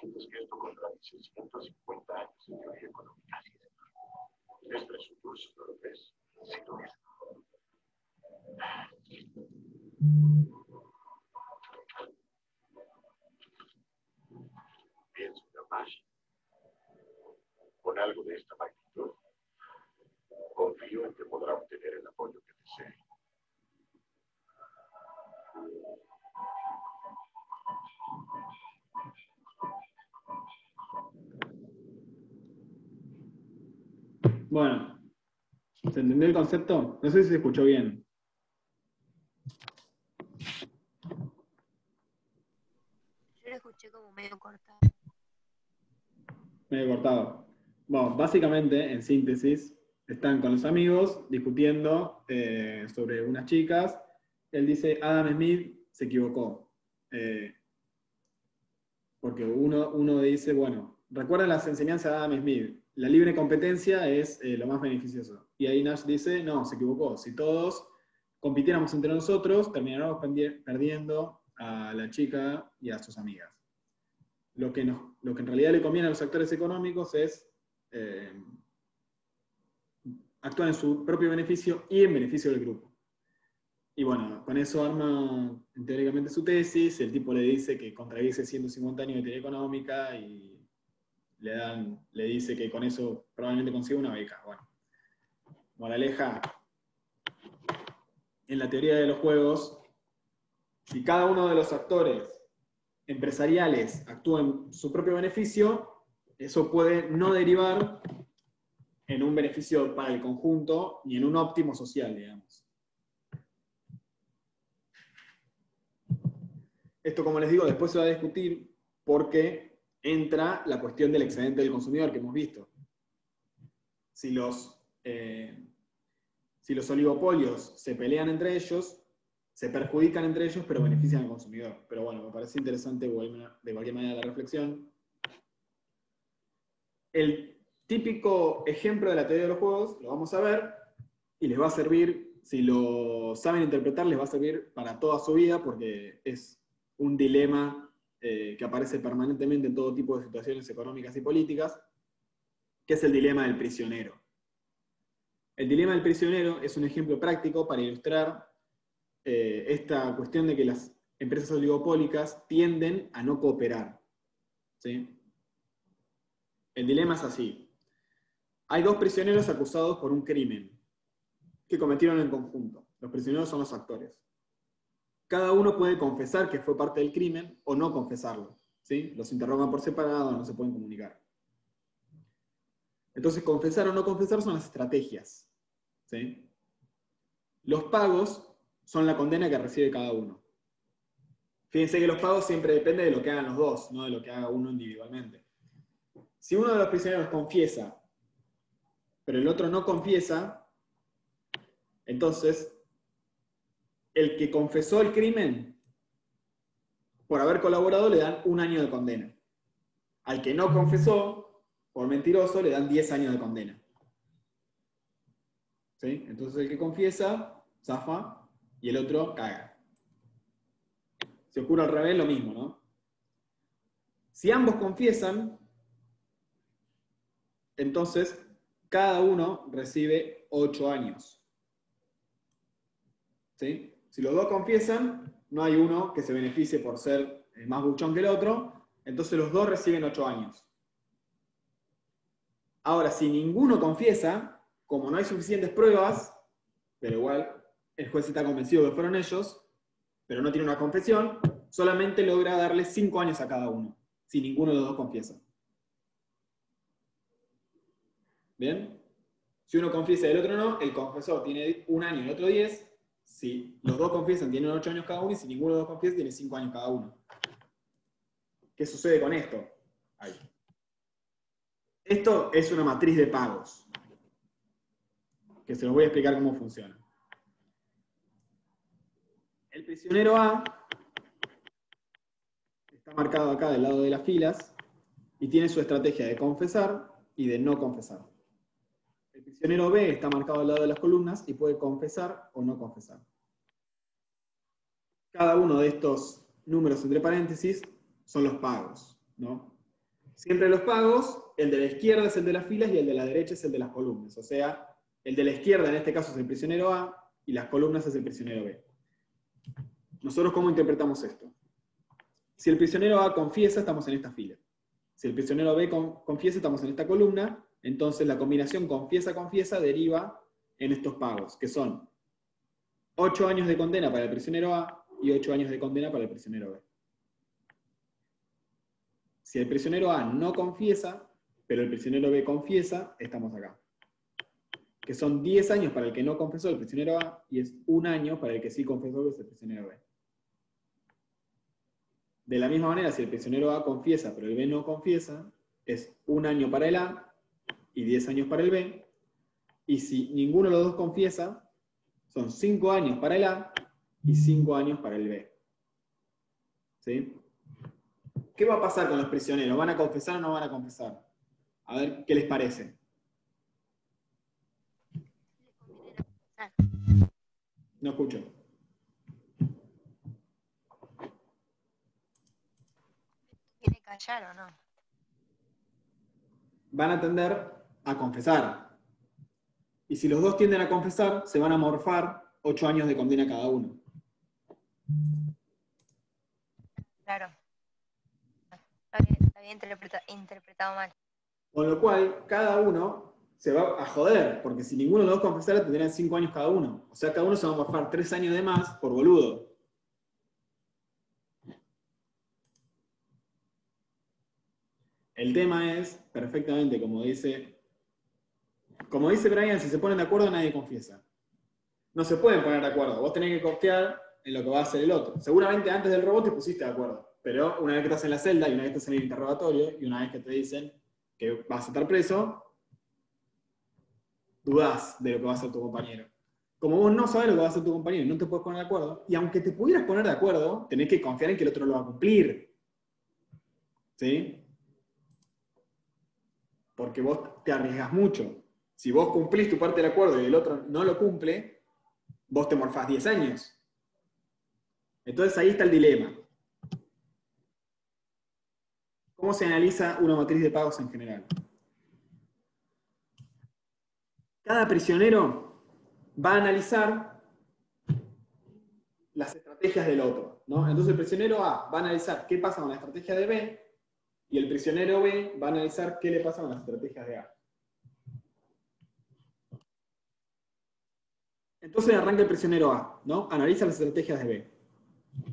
Que esto contradice 150 años de teoría económica. Es presuntuoso, ¿no lo ves? Sí lo es. Bien, señor Nash. Con algo de esta magnitud, confío en que podrá obtener el apoyo que desee. Bueno, ¿se entendió el concepto? No sé si se escuchó bien. Yo lo escuché como medio cortado. Medio cortado. Bueno, básicamente, en síntesis, están con los amigos discutiendo eh, sobre unas chicas. Él dice, Adam Smith se equivocó. Eh, porque uno, uno dice, bueno, recuerden las enseñanzas de Adam Smith, la libre competencia es eh, lo más beneficioso. Y ahí Nash dice, no, se equivocó. Si todos compitiéramos entre nosotros, terminaríamos perdiendo a la chica y a sus amigas. Lo que, nos- lo que en realidad le conviene a los actores económicos es eh, actuar en su propio beneficio y en beneficio del grupo. Y bueno, con eso arma teóricamente su tesis, el tipo le dice que contradice 150 años de teoría económica y le, dan, le dice que con eso probablemente consiga una beca. Bueno, moraleja, en la teoría de los juegos, si cada uno de los actores empresariales actúa en su propio beneficio, eso puede no derivar en un beneficio para el conjunto ni en un óptimo social, digamos. Esto, como les digo, después se va a discutir porque entra la cuestión del excedente del consumidor que hemos visto. Si los, eh, si los oligopolios se pelean entre ellos, se perjudican entre ellos, pero benefician al consumidor. Pero bueno, me parece interesante de cualquier manera la reflexión. El típico ejemplo de la teoría de los juegos lo vamos a ver y les va a servir, si lo saben interpretar, les va a servir para toda su vida porque es un dilema eh, que aparece permanentemente en todo tipo de situaciones económicas y políticas. que es el dilema del prisionero. El dilema del prisionero es un ejemplo práctico para ilustrar eh, esta cuestión de que las empresas oligopólicas tienden a no cooperar. ¿sí? El dilema es así. Hay dos prisioneros acusados por un crimen que cometieron en conjunto. Los prisioneros son los actores. Cada uno puede confesar que fue parte del crimen o no confesarlo. ¿sí? Los interrogan por separado, no se pueden comunicar. Entonces, confesar o no confesar son las estrategias. ¿sí? Los pagos son la condena que recibe cada uno. Fíjense que los pagos siempre dependen de lo que hagan los dos, no de lo que haga uno individualmente. Si uno de los prisioneros confiesa, pero el otro no confiesa, entonces el que confesó el crimen por haber colaborado le dan un año de condena. Al que no confesó, por mentiroso, le dan 10 años de condena. ¿Sí? Entonces el que confiesa, zafa, y el otro caga. Si ocurre al revés, lo mismo, ¿no? Si ambos confiesan, entonces cada uno recibe 8 años. ¿Sí? Si los dos confiesan, no hay uno que se beneficie por ser más buchón que el otro, entonces los dos reciben 8 años. Ahora, si ninguno confiesa, como no hay suficientes pruebas, pero igual el juez está convencido que fueron ellos, pero no tiene una confesión, solamente logra darle 5 años a cada uno, si ninguno de los dos confiesa. ¿Bien? Si uno confiesa y el otro no, el confesor tiene un año y el otro 10. Si los dos confiesan, tienen 8 años cada uno, y si ninguno de los dos confiesa, tiene 5 años cada uno. ¿Qué sucede con esto? Ahí. Esto es una matriz de pagos, que se los voy a explicar cómo funciona. El prisionero A está marcado acá del lado de las filas y tiene su estrategia de confesar y de no confesar. Prisionero B está marcado al lado de las columnas y puede confesar o no confesar. Cada uno de estos números entre paréntesis son los pagos. ¿no? Siempre los pagos, el de la izquierda es el de las filas y el de la derecha es el de las columnas. O sea, el de la izquierda en este caso es el prisionero A y las columnas es el prisionero B. Nosotros, ¿cómo interpretamos esto? Si el prisionero A confiesa, estamos en esta fila. Si el prisionero B confiesa, estamos en esta columna. Entonces la combinación confiesa-confiesa deriva en estos pagos, que son 8 años de condena para el prisionero A y 8 años de condena para el prisionero B. Si el prisionero A no confiesa, pero el prisionero B confiesa, estamos acá. Que son 10 años para el que no confesó el prisionero A y es un año para el que sí confesó el prisionero B. De la misma manera, si el prisionero A confiesa, pero el B no confiesa, es un año para el A y 10 años para el B. Y si ninguno de los dos confiesa, son 5 años para el A y 5 años para el B. ¿Sí? ¿Qué va a pasar con los prisioneros? ¿Van a confesar o no van a confesar? A ver, ¿qué les parece? No escucho. ¿Quiere callar o no? Van a tender a confesar. Y si los dos tienden a confesar, se van a morfar ocho años de condena cada uno. Claro. Está bien, está bien interpreta- interpretado mal. Con lo cual, cada uno se va a joder, porque si ninguno de los dos confesara, tendrían cinco años cada uno. O sea, cada uno se va a morfar tres años de más por boludo. El tema es, perfectamente, como dice, como dice Brian, si se ponen de acuerdo, nadie confiesa. No se pueden poner de acuerdo. Vos tenés que confiar en lo que va a hacer el otro. Seguramente antes del robot te pusiste de acuerdo, pero una vez que estás en la celda y una vez que estás en el interrogatorio y una vez que te dicen que vas a estar preso, dudás de lo que va a hacer tu compañero. Como vos no sabes lo que va a hacer tu compañero y no te puedes poner de acuerdo, y aunque te pudieras poner de acuerdo, tenés que confiar en que el otro lo va a cumplir. ¿Sí? Porque vos te arriesgas mucho. Si vos cumplís tu parte del acuerdo y el otro no lo cumple, vos te morfás 10 años. Entonces ahí está el dilema. ¿Cómo se analiza una matriz de pagos en general? cada prisionero va a analizar las estrategias del otro. ¿no? Entonces el prisionero A va a analizar qué pasa con la estrategia de B y el prisionero B va a analizar qué le pasa con las estrategias de A. Entonces arranca el prisionero A, ¿no? Analiza las estrategias de B.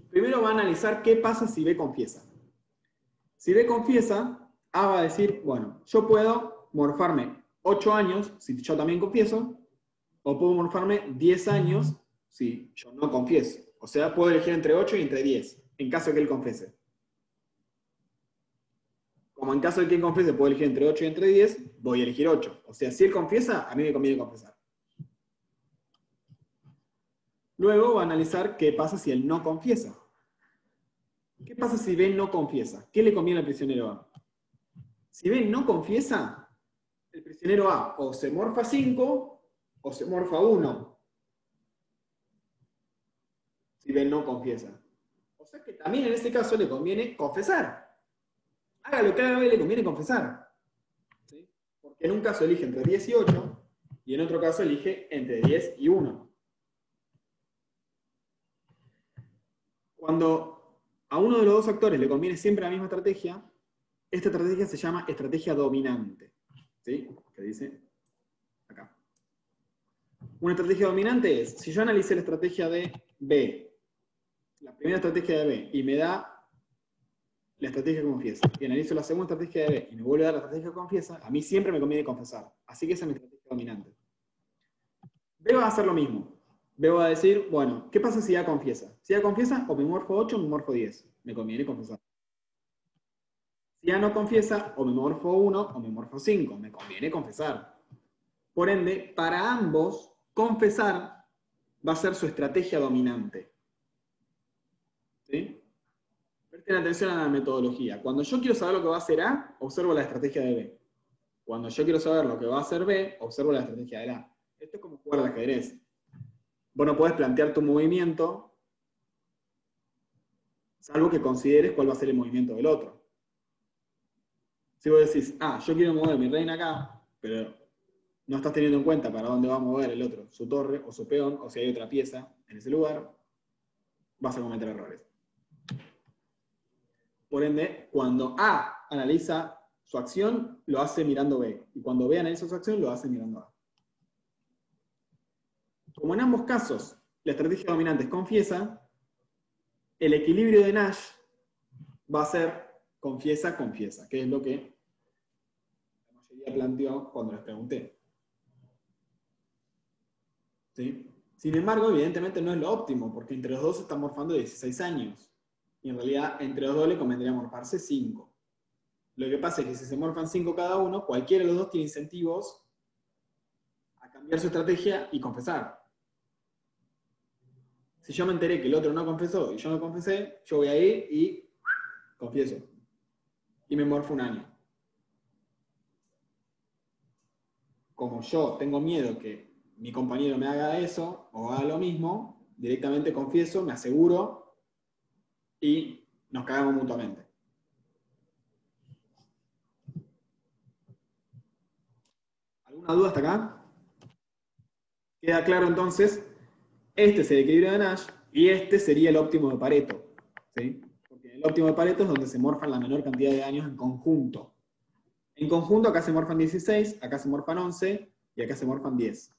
Primero va a analizar qué pasa si B confiesa. Si B confiesa, A va a decir, bueno, yo puedo morfarme 8 años si yo también confieso, o puedo morfarme 10 años si yo no confieso. O sea, puedo elegir entre 8 y entre 10, en caso de que él confiese. Como en caso de que él confiese puedo elegir entre 8 y entre 10, voy a elegir 8. O sea, si él confiesa, a mí me conviene confesar. Luego va a analizar qué pasa si él no confiesa. ¿Qué pasa si B no confiesa? ¿Qué le conviene al prisionero A? Si B no confiesa, el prisionero A o se morfa 5 o se morfa 1. Si B no confiesa. O sea que también en este caso le conviene confesar. Haga lo que haga le conviene confesar. ¿Sí? Porque en un caso elige entre 10 y 8 y en otro caso elige entre 10 y 1. Cuando a uno de los dos actores le conviene siempre la misma estrategia, esta estrategia se llama estrategia dominante. ¿Sí? ¿Qué dice? Acá. Una estrategia dominante es, si yo analicé la estrategia de B, la primera estrategia de B, y me da la estrategia que confiesa, y analizo la segunda estrategia de B, y me vuelve a dar la estrategia que confiesa, a mí siempre me conviene confesar. Así que esa es mi estrategia dominante. B va a hacer lo mismo. A decir, bueno, ¿qué pasa si ya confiesa? Si ya confiesa, o me morfo 8 o me morfo 10. Me conviene confesar. Si ya no confiesa, o me morfo 1 o me morfo 5. Me conviene confesar. Por ende, para ambos, confesar va a ser su estrategia dominante. ¿Sí? Presten atención a la metodología. Cuando yo quiero saber lo que va a hacer A, observo la estrategia de B. Cuando yo quiero saber lo que va a hacer B, observo la estrategia de A. Esto es como jugar al ajedrez vos no podés plantear tu movimiento salvo que consideres cuál va a ser el movimiento del otro. Si vos decís, ah, yo quiero mover mi reina acá, pero no estás teniendo en cuenta para dónde va a mover el otro, su torre o su peón, o si hay otra pieza en ese lugar, vas a cometer errores. Por ende, cuando A analiza su acción, lo hace mirando B. Y cuando B analiza su acción, lo hace mirando A. Como en ambos casos la estrategia dominante es confiesa, el equilibrio de Nash va a ser confiesa, confiesa, que es lo que la mayoría planteó cuando les pregunté. Sin embargo, evidentemente no es lo óptimo, porque entre los dos se están morfando 16 años. Y en realidad, entre los dos le convendría morfarse 5. Lo que pasa es que si se morfan 5 cada uno, cualquiera de los dos tiene incentivos a cambiar su estrategia y confesar. Si yo me enteré que el otro no confesó y yo no confesé, yo voy a ir y confieso. Y me morfo un año. Como yo tengo miedo que mi compañero me haga eso o haga lo mismo, directamente confieso, me aseguro y nos cagamos mutuamente. ¿Alguna duda hasta acá? ¿Queda claro entonces este es el equilibrio de Nash y este sería el óptimo de Pareto. ¿sí? Porque el óptimo de Pareto es donde se morfan la menor cantidad de años en conjunto. En conjunto acá se morfan 16, acá se morfan 11 y acá se morfan 10.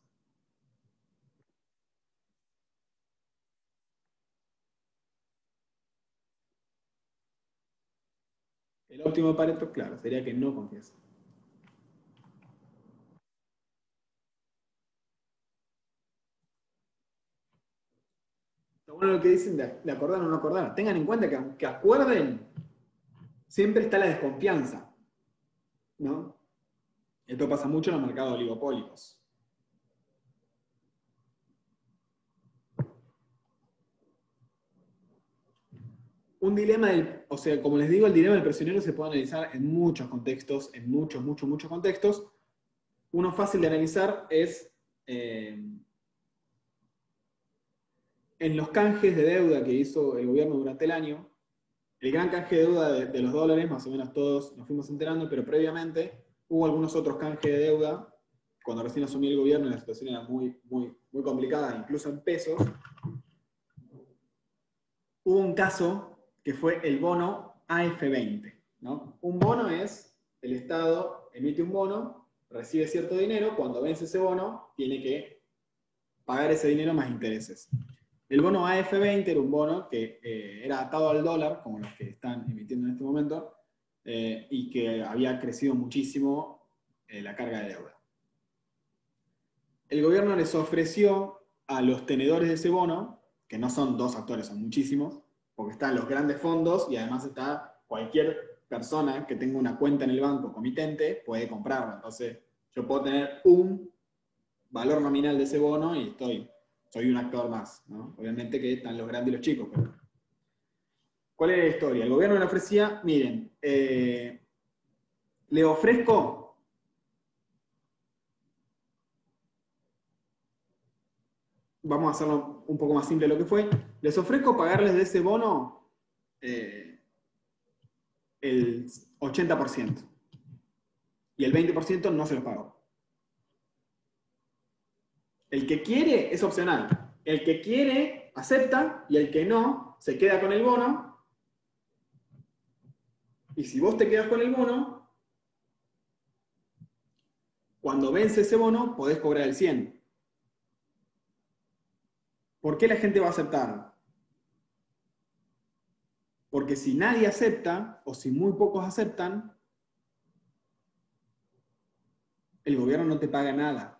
El óptimo de Pareto, claro, sería que no confiesa. Bueno lo que dicen de, acordar o no acordar. Tengan en cuenta que aunque acuerden, siempre está la desconfianza. ¿no? Esto pasa mucho en los mercados oligopólicos. Un dilema del, o sea, como les digo, el dilema del prisionero se puede analizar en muchos contextos, en muchos, muchos, muchos contextos. Uno fácil de analizar es eh, en los canjes de deuda que hizo el gobierno durante el año, el gran canje de deuda de, los dólares, más o menos todos nos fuimos enterando, pero previamente hubo algunos otros canjes de deuda cuando recién asumió el gobierno, la situación era muy, muy, muy complicada, incluso en pesos, hubo un caso que fue el bono AF20. ¿no? Un bono es, el Estado emite un bono, recibe cierto dinero, cuando vence ese bono, tiene que pagar ese dinero más intereses. El bono AF20 era un bono que eh, era atado al dólar, como los que están emitiendo en este momento, eh, y que había crecido muchísimo eh, la carga de deuda. El gobierno les ofreció a los tenedores de ese bono, que no son dos actores, son muchísimos, porque están los grandes fondos y además está cualquier persona que tenga una cuenta en el banco comitente puede comprarlo. Entonces, yo puedo tener un valor nominal de ese bono y estoy soy un actor más. ¿no? Obviamente que están los grandes y los chicos. Pero... ¿Cuál es la historia? El gobierno le ofrecía, miren, eh, le ofrezco vamos a hacerlo un poco más simple de lo que fue, les ofrezco pagarles de ese bono eh, el 80%. Y el 20% no se los pago. El que quiere es opcional. El que quiere acepta y el que no se queda con el bono. Y si vos te quedas con el bono, cuando vence ese bono podés cobrar el 100. ¿Por qué la gente va a aceptar? Porque si nadie acepta, o si muy pocos aceptan, el gobierno no te paga nada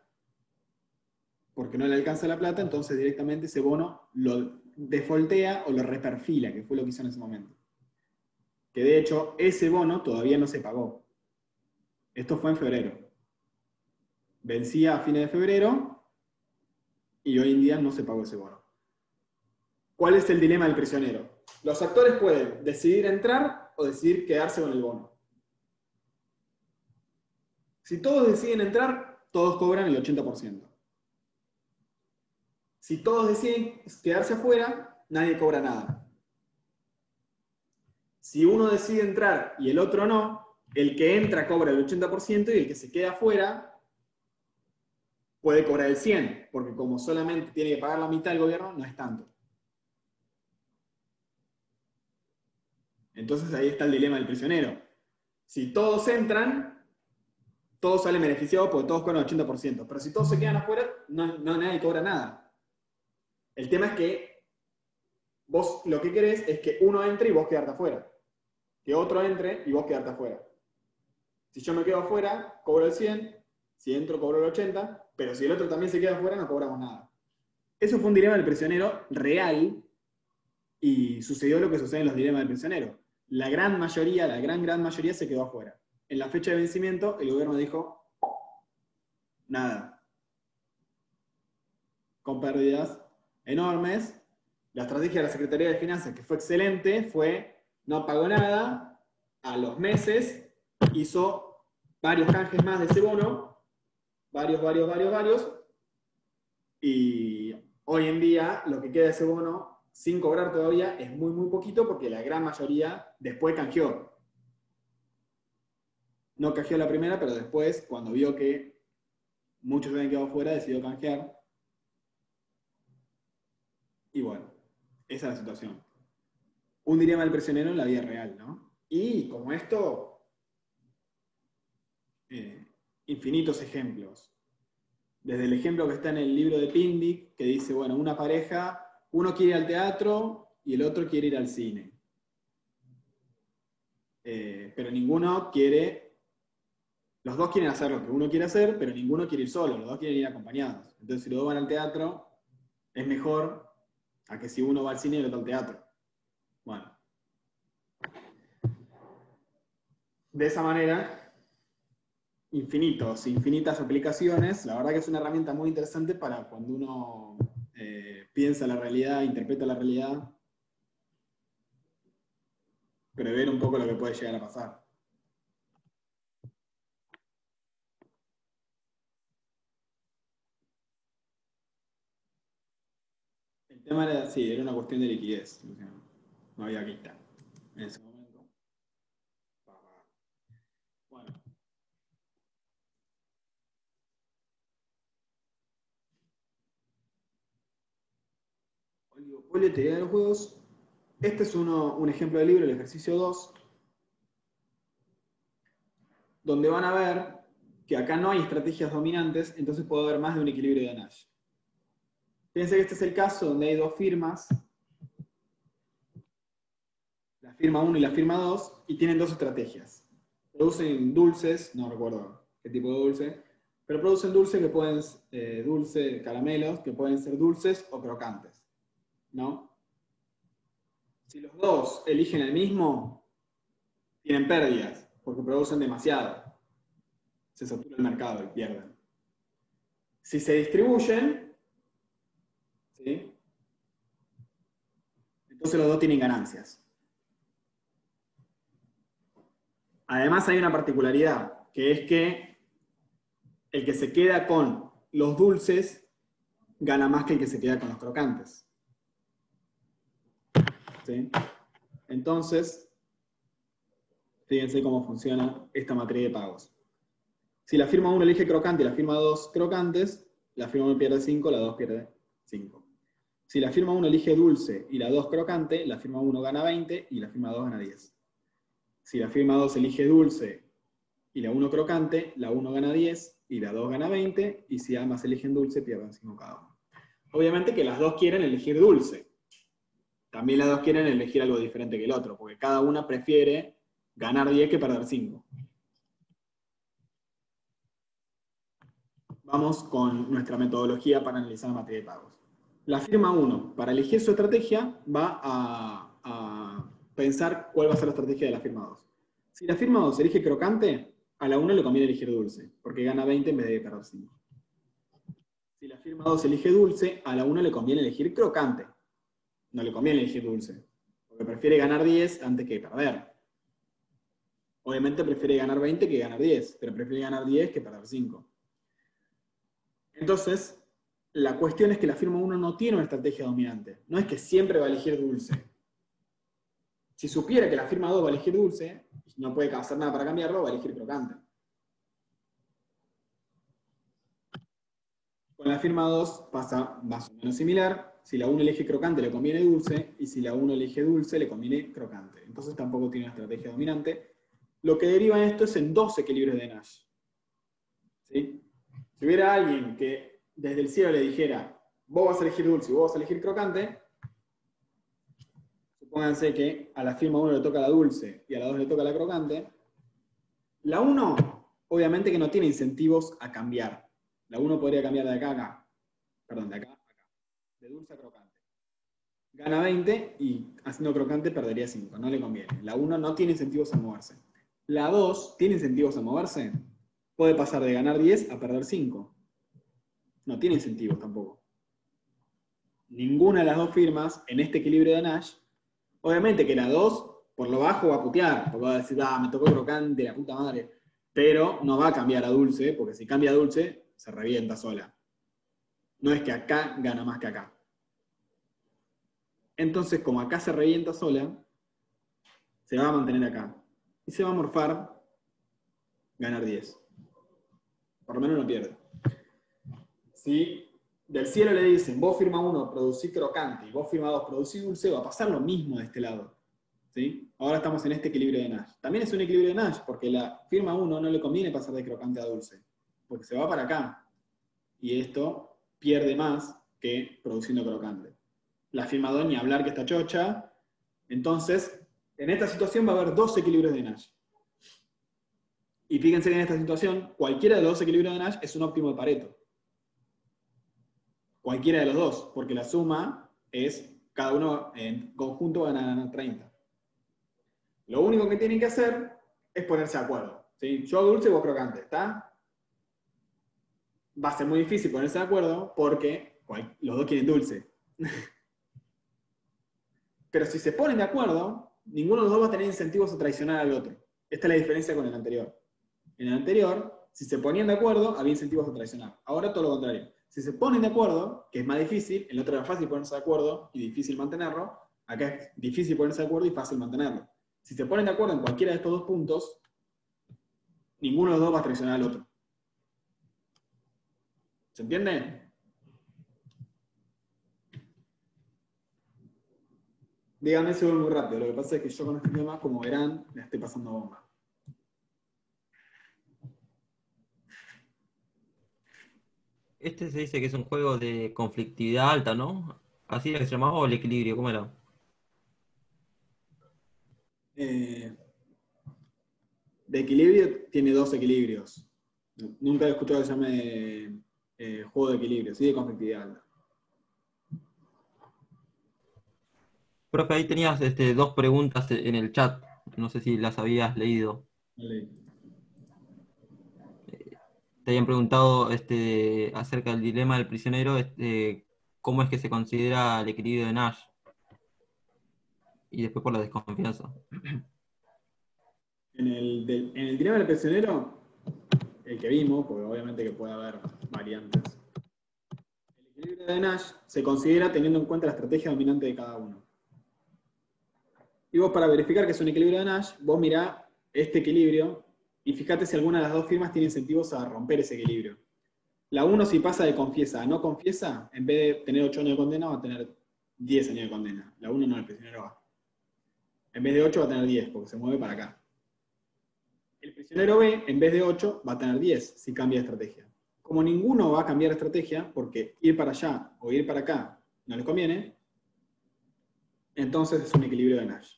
porque no le alcanza la plata, entonces directamente ese bono lo defoltea o lo reperfila, que fue lo que hizo en ese momento. Que de hecho ese bono todavía no se pagó. Esto fue en febrero. Vencía a fines de febrero y hoy en día no se pagó ese bono. ¿Cuál es el dilema del prisionero? Los actores pueden decidir entrar o decidir quedarse con el bono. Si todos deciden entrar, todos cobran el 80%. Si todos deciden quedarse afuera, nadie cobra nada. Si uno decide entrar y el otro no, el que entra cobra el 80% y el que se queda afuera puede cobrar el 100%, porque como solamente tiene que pagar la mitad el gobierno, no es tanto. Entonces ahí está el dilema del prisionero. Si todos entran, todos salen beneficiados porque todos cobran el 80%. Pero si todos se quedan afuera, no, no nadie cobra nada. El tema es que vos lo que querés es que uno entre y vos quedarte afuera. Que otro entre y vos quedarte afuera. Si yo me quedo afuera, cobro el 100, si entro cobro el 80, pero si el otro también se queda afuera, no cobramos nada. Eso fue un dilema del prisionero real y sucedió lo que sucede en los dilemas del prisionero. La gran mayoría, la gran, gran mayoría se quedó afuera. En la fecha de vencimiento, el gobierno dijo, nada. Con pérdidas enormes. La estrategia de la Secretaría de Finanzas, que fue excelente, fue no pagó nada, a los meses hizo varios canjes más de ese bono, varios, varios, varios, varios, y hoy en día lo que queda de ese bono sin cobrar todavía es muy, muy poquito porque la gran mayoría después canjeó. No canjeó la primera, pero después, cuando vio que muchos habían quedado fuera, decidió canjear y bueno, esa es la situación. Un dilema del prisionero en la vida real, ¿no? Y como esto, eh, infinitos ejemplos. Desde el ejemplo que está en el libro de Pindic, que dice, bueno, una pareja, uno quiere ir al teatro y el otro quiere ir al cine. Eh, pero ninguno quiere, los dos quieren hacer lo que uno quiere hacer, pero ninguno quiere ir solo, los dos quieren ir acompañados. Entonces, si los dos van al teatro, es mejor a que si uno va al cine y otro al teatro. Bueno. De esa manera, infinitos, infinitas aplicaciones. La verdad que es una herramienta muy interesante para cuando uno eh, piensa la realidad, interpreta la realidad, prever un poco lo que puede llegar a pasar. sí, era una cuestión de liquidez. No había quita en ese momento. Bueno. Oligopolio, teoría de los juegos. Este es uno, un ejemplo del libro, el ejercicio 2, donde van a ver que acá no hay estrategias dominantes, entonces puede haber más de un equilibrio de Nash. Fíjense que este es el caso donde hay dos firmas, la firma 1 y la firma 2, y tienen dos estrategias. Producen dulces, no recuerdo qué tipo de dulce, pero producen dulces que pueden, eh, dulce, caramelos, que pueden ser dulces o crocantes. ¿No? Si los dos eligen el mismo, tienen pérdidas, porque producen demasiado. Se satura el mercado y pierden. Si se distribuyen, ¿sí? entonces los dos tienen ganancias. Además hay una particularidad, que es que el que se queda con los dulces gana más que el que se queda con los crocantes. Entonces, fíjense cómo funciona esta matriz de pagos. Si la firma 1 elige crocante y la firma 2 crocantes, la firma 1 pierde 5, la 2 pierde 5. Si la firma 1 elige dulce y la 2 crocante, la firma 1 gana 20 y la firma 2 gana 10. Si la firma 2 elige dulce y la 1 crocante, la 1 gana 10 y la 2 gana 20, y si ambas eligen dulce, pierden 5 cada uno. Obviamente que las dos quieren elegir dulce. También las dos quieren elegir algo diferente que el otro, porque cada una prefiere ganar 10 que perder 5. Vamos con nuestra metodología para analizar la materia de pagos. La firma 1, para elegir su estrategia, va a, a pensar cuál va a ser la estrategia de la firma 2. Si la firma 2 elige crocante, a la 1 le conviene elegir dulce, porque gana 20 en vez de perder 5. Si la firma 2 elige dulce, a la 1 le conviene elegir crocante. No le conviene elegir dulce, porque prefiere ganar 10 antes que perder. Obviamente prefiere ganar 20 que ganar 10, pero prefiere ganar 10 que perder 5. Entonces, la cuestión es que la firma 1 no tiene una estrategia dominante. No es que siempre va a elegir dulce. Si supiera que la firma 2 va a elegir dulce, no puede hacer nada para cambiarlo, va a elegir crocante. Con la firma 2 pasa más o menos similar. Si la 1 elige crocante, le conviene dulce, y si la 1 elige dulce, le conviene crocante. Entonces tampoco tiene una estrategia dominante. Lo que deriva esto es en dos equilibrios de Nash. Si hubiera alguien que desde el cielo le dijera, vos vas a elegir dulce y vos vas a elegir crocante, supónganse que a la firma 1 le toca la dulce y a la 2 le toca la crocante, la 1 obviamente que no tiene incentivos a cambiar. La 1 podría cambiar de acá a acá. Perdón, de acá a acá. De dulce a crocante. Gana 20 y haciendo crocante perdería 5. No le conviene. La 1 no tiene incentivos a moverse. La 2 tiene incentivos a moverse. Puede pasar de ganar 10 a perder 5. No tiene incentivos tampoco. Ninguna de las dos firmas en este equilibrio de Nash, obviamente que la 2 por lo bajo va a putear, porque va a decir, ah, me tocó crocante, la puta madre. Pero no va a cambiar a dulce, porque si cambia a dulce, se revienta sola. No es que acá gana más que acá. Entonces, como acá se revienta sola, se va a mantener acá. Y se va a morfar ganar 10. Por lo menos no pierde. Si del cielo le dicen, vos firma 1, producí crocante, y vos firma 2, producí dulce, va a pasar lo mismo de este lado. ¿Sí? Ahora estamos en este equilibrio de Nash. También es un equilibrio de Nash, porque la firma 1 no le conviene pasar de crocante a dulce, porque se va para acá. Y esto pierde más que produciendo crocante. La firma 2 ni hablar que está chocha. Entonces, en esta situación va a haber dos equilibrios de Nash. Y fíjense que en esta situación, cualquiera de los dos equilibrios de Nash es un óptimo de Pareto. Cualquiera de los dos, porque la suma es, cada uno en conjunto van a ganar 30. Lo único que tienen que hacer es ponerse de acuerdo. ¿sí? Yo dulce, vos crocante, ¿está? Va a ser muy difícil ponerse de acuerdo porque cual- los dos quieren dulce. Pero si se ponen de acuerdo, ninguno de los dos va a tener incentivos a traicionar al otro. Esta es la diferencia con el anterior. En el anterior, si se ponían de acuerdo, había incentivos a traicionar. Ahora todo lo contrario. Si se ponen de acuerdo, que es más difícil, en el otro era fácil ponerse de acuerdo y difícil mantenerlo, acá es difícil ponerse de acuerdo y fácil mantenerlo. Si se ponen de acuerdo en cualquiera de estos dos puntos, ninguno de los dos va a traicionar al otro. ¿Se entiende? Díganme si voy muy rápido. Lo que pasa es que yo con este tema, como verán, la estoy pasando bomba. Este se dice que es un juego de conflictividad alta, ¿no? Así era que se llamaba o el equilibrio, ¿cómo era? Eh, de equilibrio tiene dos equilibrios. Nunca he escuchado que se llame eh, juego de equilibrio, sí de conflictividad alta. Profe, ahí tenías este, dos preguntas en el chat. No sé si las habías leído. Vale. Te habían preguntado este, acerca del dilema del prisionero, este, cómo es que se considera el equilibrio de Nash. Y después por la desconfianza. En el, en el dilema del prisionero, el que vimos, porque obviamente que puede haber variantes. El equilibrio de Nash se considera teniendo en cuenta la estrategia dominante de cada uno. Y vos para verificar que es un equilibrio de Nash, vos mirá este equilibrio y fíjate si alguna de las dos firmas tiene incentivos a romper ese equilibrio. La 1 si pasa de confiesa a no confiesa, en vez de tener 8 años de condena, va a tener 10 años de condena. La 1 no, el prisionero va. En vez de 8 va a tener 10, porque se mueve para acá. El prisionero B, en vez de 8, va a tener 10 si cambia de estrategia. Como ninguno va a cambiar de estrategia, porque ir para allá o ir para acá no les conviene, entonces es un equilibrio de Nash.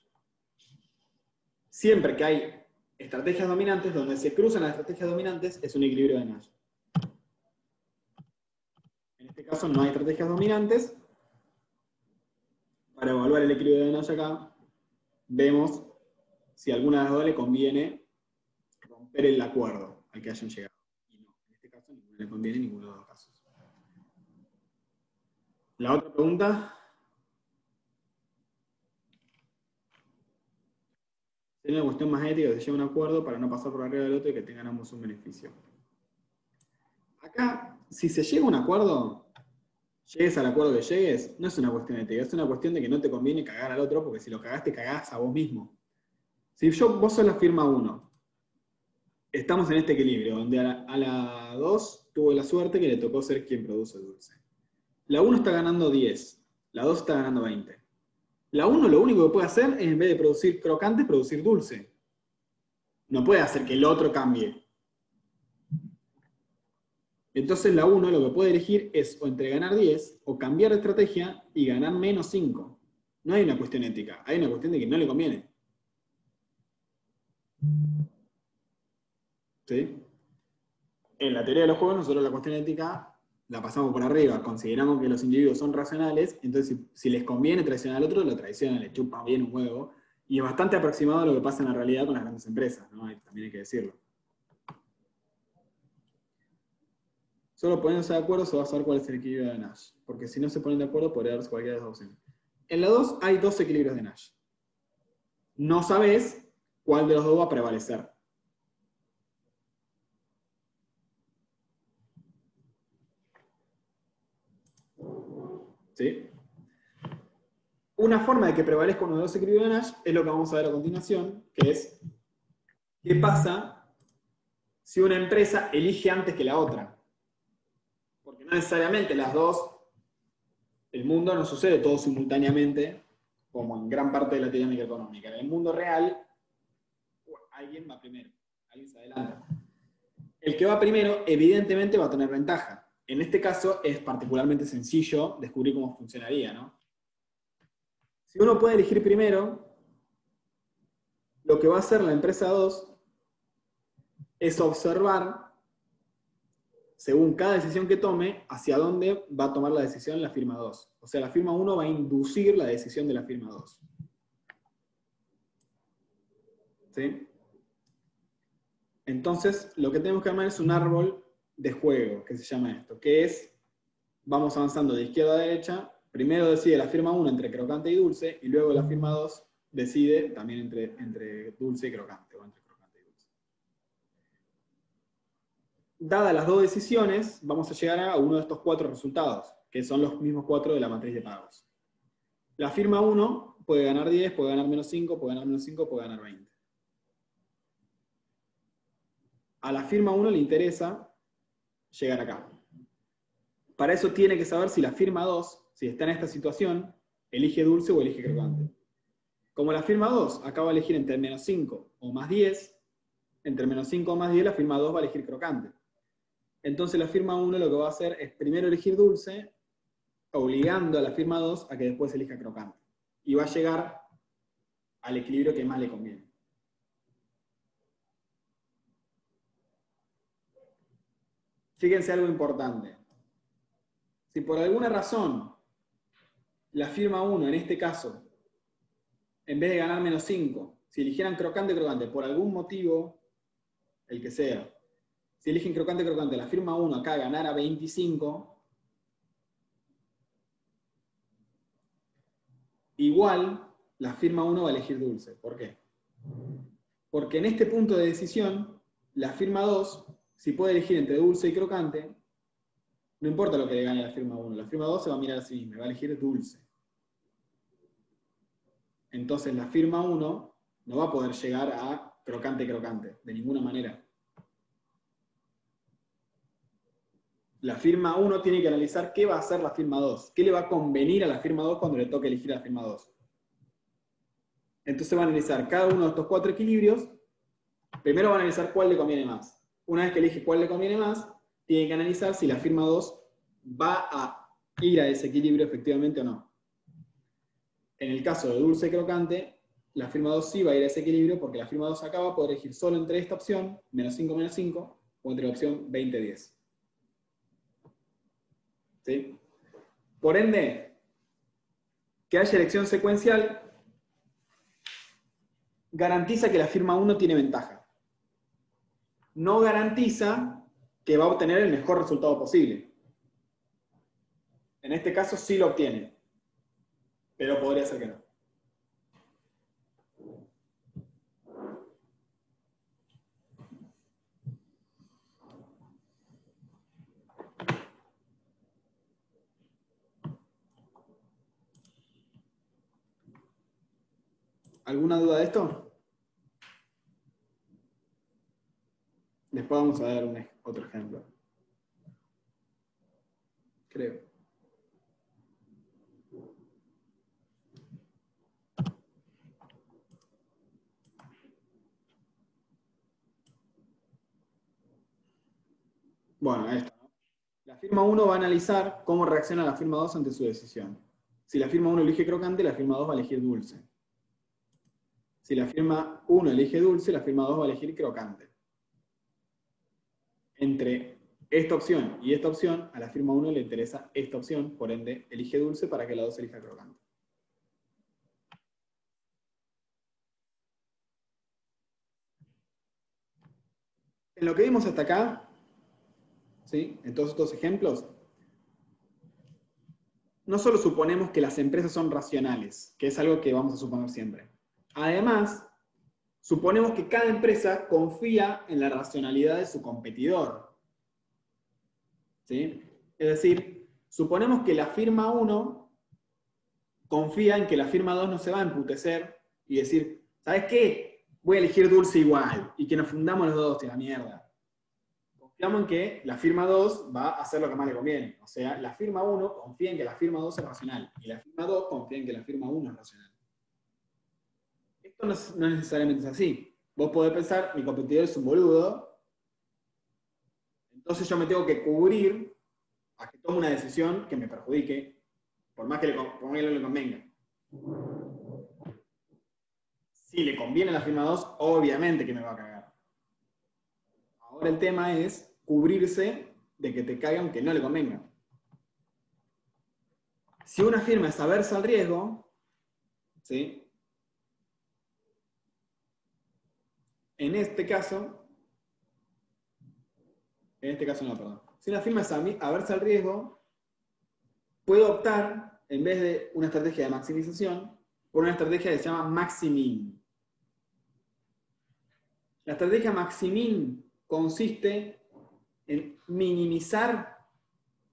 Siempre que hay estrategias dominantes, donde se cruzan las estrategias dominantes, es un equilibrio de Nash. En este caso no hay estrategias dominantes. Para evaluar el equilibrio de Nash acá, vemos si alguna de las dos le conviene romper el acuerdo al que hayan llegado. Y no, en este caso ninguno le conviene ninguno de los casos. La otra pregunta. Sería una cuestión más ética que se lleve a un acuerdo para no pasar por arriba del otro y que tengan ambos un beneficio. Acá, si se llega a un acuerdo, llegues al acuerdo que llegues, no es una cuestión ética, es una cuestión de que no te conviene cagar al otro, porque si lo cagaste, cagás a vos mismo. Si yo, vos sos la firma 1, estamos en este equilibrio, donde a la, a la 2 tuvo la suerte que le tocó ser quien produce el dulce. La 1 está ganando 10, la 2 está ganando 20. La 1 lo único que puede hacer es, en vez de producir crocante, producir dulce. No puede hacer que el otro cambie. Entonces la 1 lo que puede elegir es o entre ganar 10 o cambiar de estrategia y ganar menos 5. No hay una cuestión ética, hay una cuestión de que no le conviene. ¿Sí? En la teoría de los juegos, nosotros la cuestión ética la pasamos por arriba, consideramos que los individuos son racionales, entonces si, les conviene traicionar al otro, lo traicionan, le chupan bien un huevo, y es bastante aproximado a lo que pasa en la realidad con las grandes empresas, ¿no? También hay que decirlo. Solo poniéndose de acuerdo se va a saber cuál es el equilibrio de Nash, porque si no se ponen de acuerdo podría darse cualquiera de las opciones. En la 2 hay dos equilibrios de Nash. No sabes cuál de los dos va a prevalecer. ¿Sí? Una forma de que prevalezca uno de los equilibrios de Nash es lo que vamos a ver a continuación, que es qué pasa si una empresa elige antes que la otra. Porque no necesariamente las dos, el mundo no sucede todo simultáneamente, como en gran parte de la teoría microeconómica. En el mundo real, alguien va primero, alguien se adelanta. El que va primero, evidentemente, va a tener ventaja. En este caso es particularmente sencillo descubrir cómo funcionaría, ¿no? Si uno puede elegir primero, lo que va a hacer la empresa 2 es observar, según cada decisión que tome, hacia dónde va a tomar la decisión la firma 2. O sea, la firma 1 va a inducir la decisión de la firma 2. ¿Sí? Entonces, lo que tenemos que armar es un árbol de juego, que se llama esto, que es, vamos avanzando de izquierda a derecha, primero decide la firma 1 entre crocante y dulce, y luego la firma 2 decide también entre, entre dulce y crocante, o entre crocante y dulce. Dadas las dos decisiones, vamos a llegar a uno de estos cuatro resultados, que son los mismos cuatro de la matriz de pagos. La firma 1 puede ganar 10, puede ganar menos 5, puede ganar menos 5, puede ganar 20. A la firma 1 le interesa llegar acá. Para eso tiene que saber si la firma 2, si está en esta situación, elige dulce o elige crocante. Como la firma 2 acaba de elegir entre menos 5 o más 10, entre menos 5 o más 10 la firma 2 va a elegir crocante. Entonces la firma 1 lo que va a hacer es primero elegir dulce, obligando a la firma 2 a que después elija crocante. Y va a llegar al equilibrio que más le conviene. Fíjense algo importante. Si por alguna razón la firma 1, en este caso, en vez de ganar menos 5, si eligieran crocante, crocante, por algún motivo, el que sea, si eligen crocante, crocante, la firma 1 acá ganara 25, igual la firma 1 va a elegir dulce. ¿Por qué? Porque en este punto de decisión, la firma 2, si puede elegir entre dulce y crocante, no importa lo que le gane la firma 1, la firma 2 se va a mirar así, me va a elegir dulce. Entonces la firma 1 no va a poder llegar a crocante, crocante, de ninguna manera. La firma 1 tiene que analizar qué va a hacer la firma 2, qué le va a convenir a la firma 2 cuando le toque elegir a la firma 2. Entonces va a analizar cada uno de estos cuatro equilibrios. Primero va a analizar cuál le conviene más. Una vez que elige cuál le conviene más, tiene que analizar si la firma 2 va a ir a ese equilibrio efectivamente o no. En el caso de dulce crocante, la firma 2 sí va a ir a ese equilibrio porque la firma 2 acá va a poder elegir solo entre esta opción, menos 5, menos 5, o entre la opción 20, 10. ¿Sí? Por ende, que haya elección secuencial garantiza que la firma 1 tiene ventaja. No garantiza que va a obtener el mejor resultado posible. En este caso sí lo obtiene, pero podría ser que no. ¿Alguna duda de esto? Después vamos a dar un, otro ejemplo. Creo. Bueno, esto. La firma 1 va a analizar cómo reacciona la firma 2 ante su decisión. Si la firma 1 elige crocante, la firma 2 va a elegir dulce. Si la firma 1 elige dulce, la firma 2 va a elegir crocante. Entre esta opción y esta opción, a la firma 1 le interesa esta opción, por ende, elige dulce para que la 2 elija crocante. En lo que vimos hasta acá, ¿sí? en todos estos ejemplos, no solo suponemos que las empresas son racionales, que es algo que vamos a suponer siempre. Además, suponemos que cada empresa confía en la racionalidad de su competidor. ¿Sí? Es decir, suponemos que la firma 1 confía en que la firma 2 no se va a emputecer y decir, ¿sabes qué? Voy a elegir dulce igual y que nos fundamos los dos, de la mierda. Confiamos en que la firma 2 va a hacer lo que más le conviene. O sea, la firma 1 confía en que la firma 2 es racional y la firma 2 confía en que la firma 1 es racional. Esto no, es, necesariamente es así. Vos podés pensar, mi competidor es un boludo, entonces yo me tengo que cubrir a que tome una decisión que me perjudique, por más que le, por más que le convenga. Si le conviene la firma 2, obviamente que me va a cagar. Ahora el tema es cubrirse de que te caiga aunque no le convenga. Si una firma es aversa al riesgo, ¿sí? En este caso, en este caso no, perdón. Si una firma es aversa al riesgo, puede optar, en vez de una estrategia de maximización, por una estrategia que se llama maximin. La estrategia maximin consiste en minimizar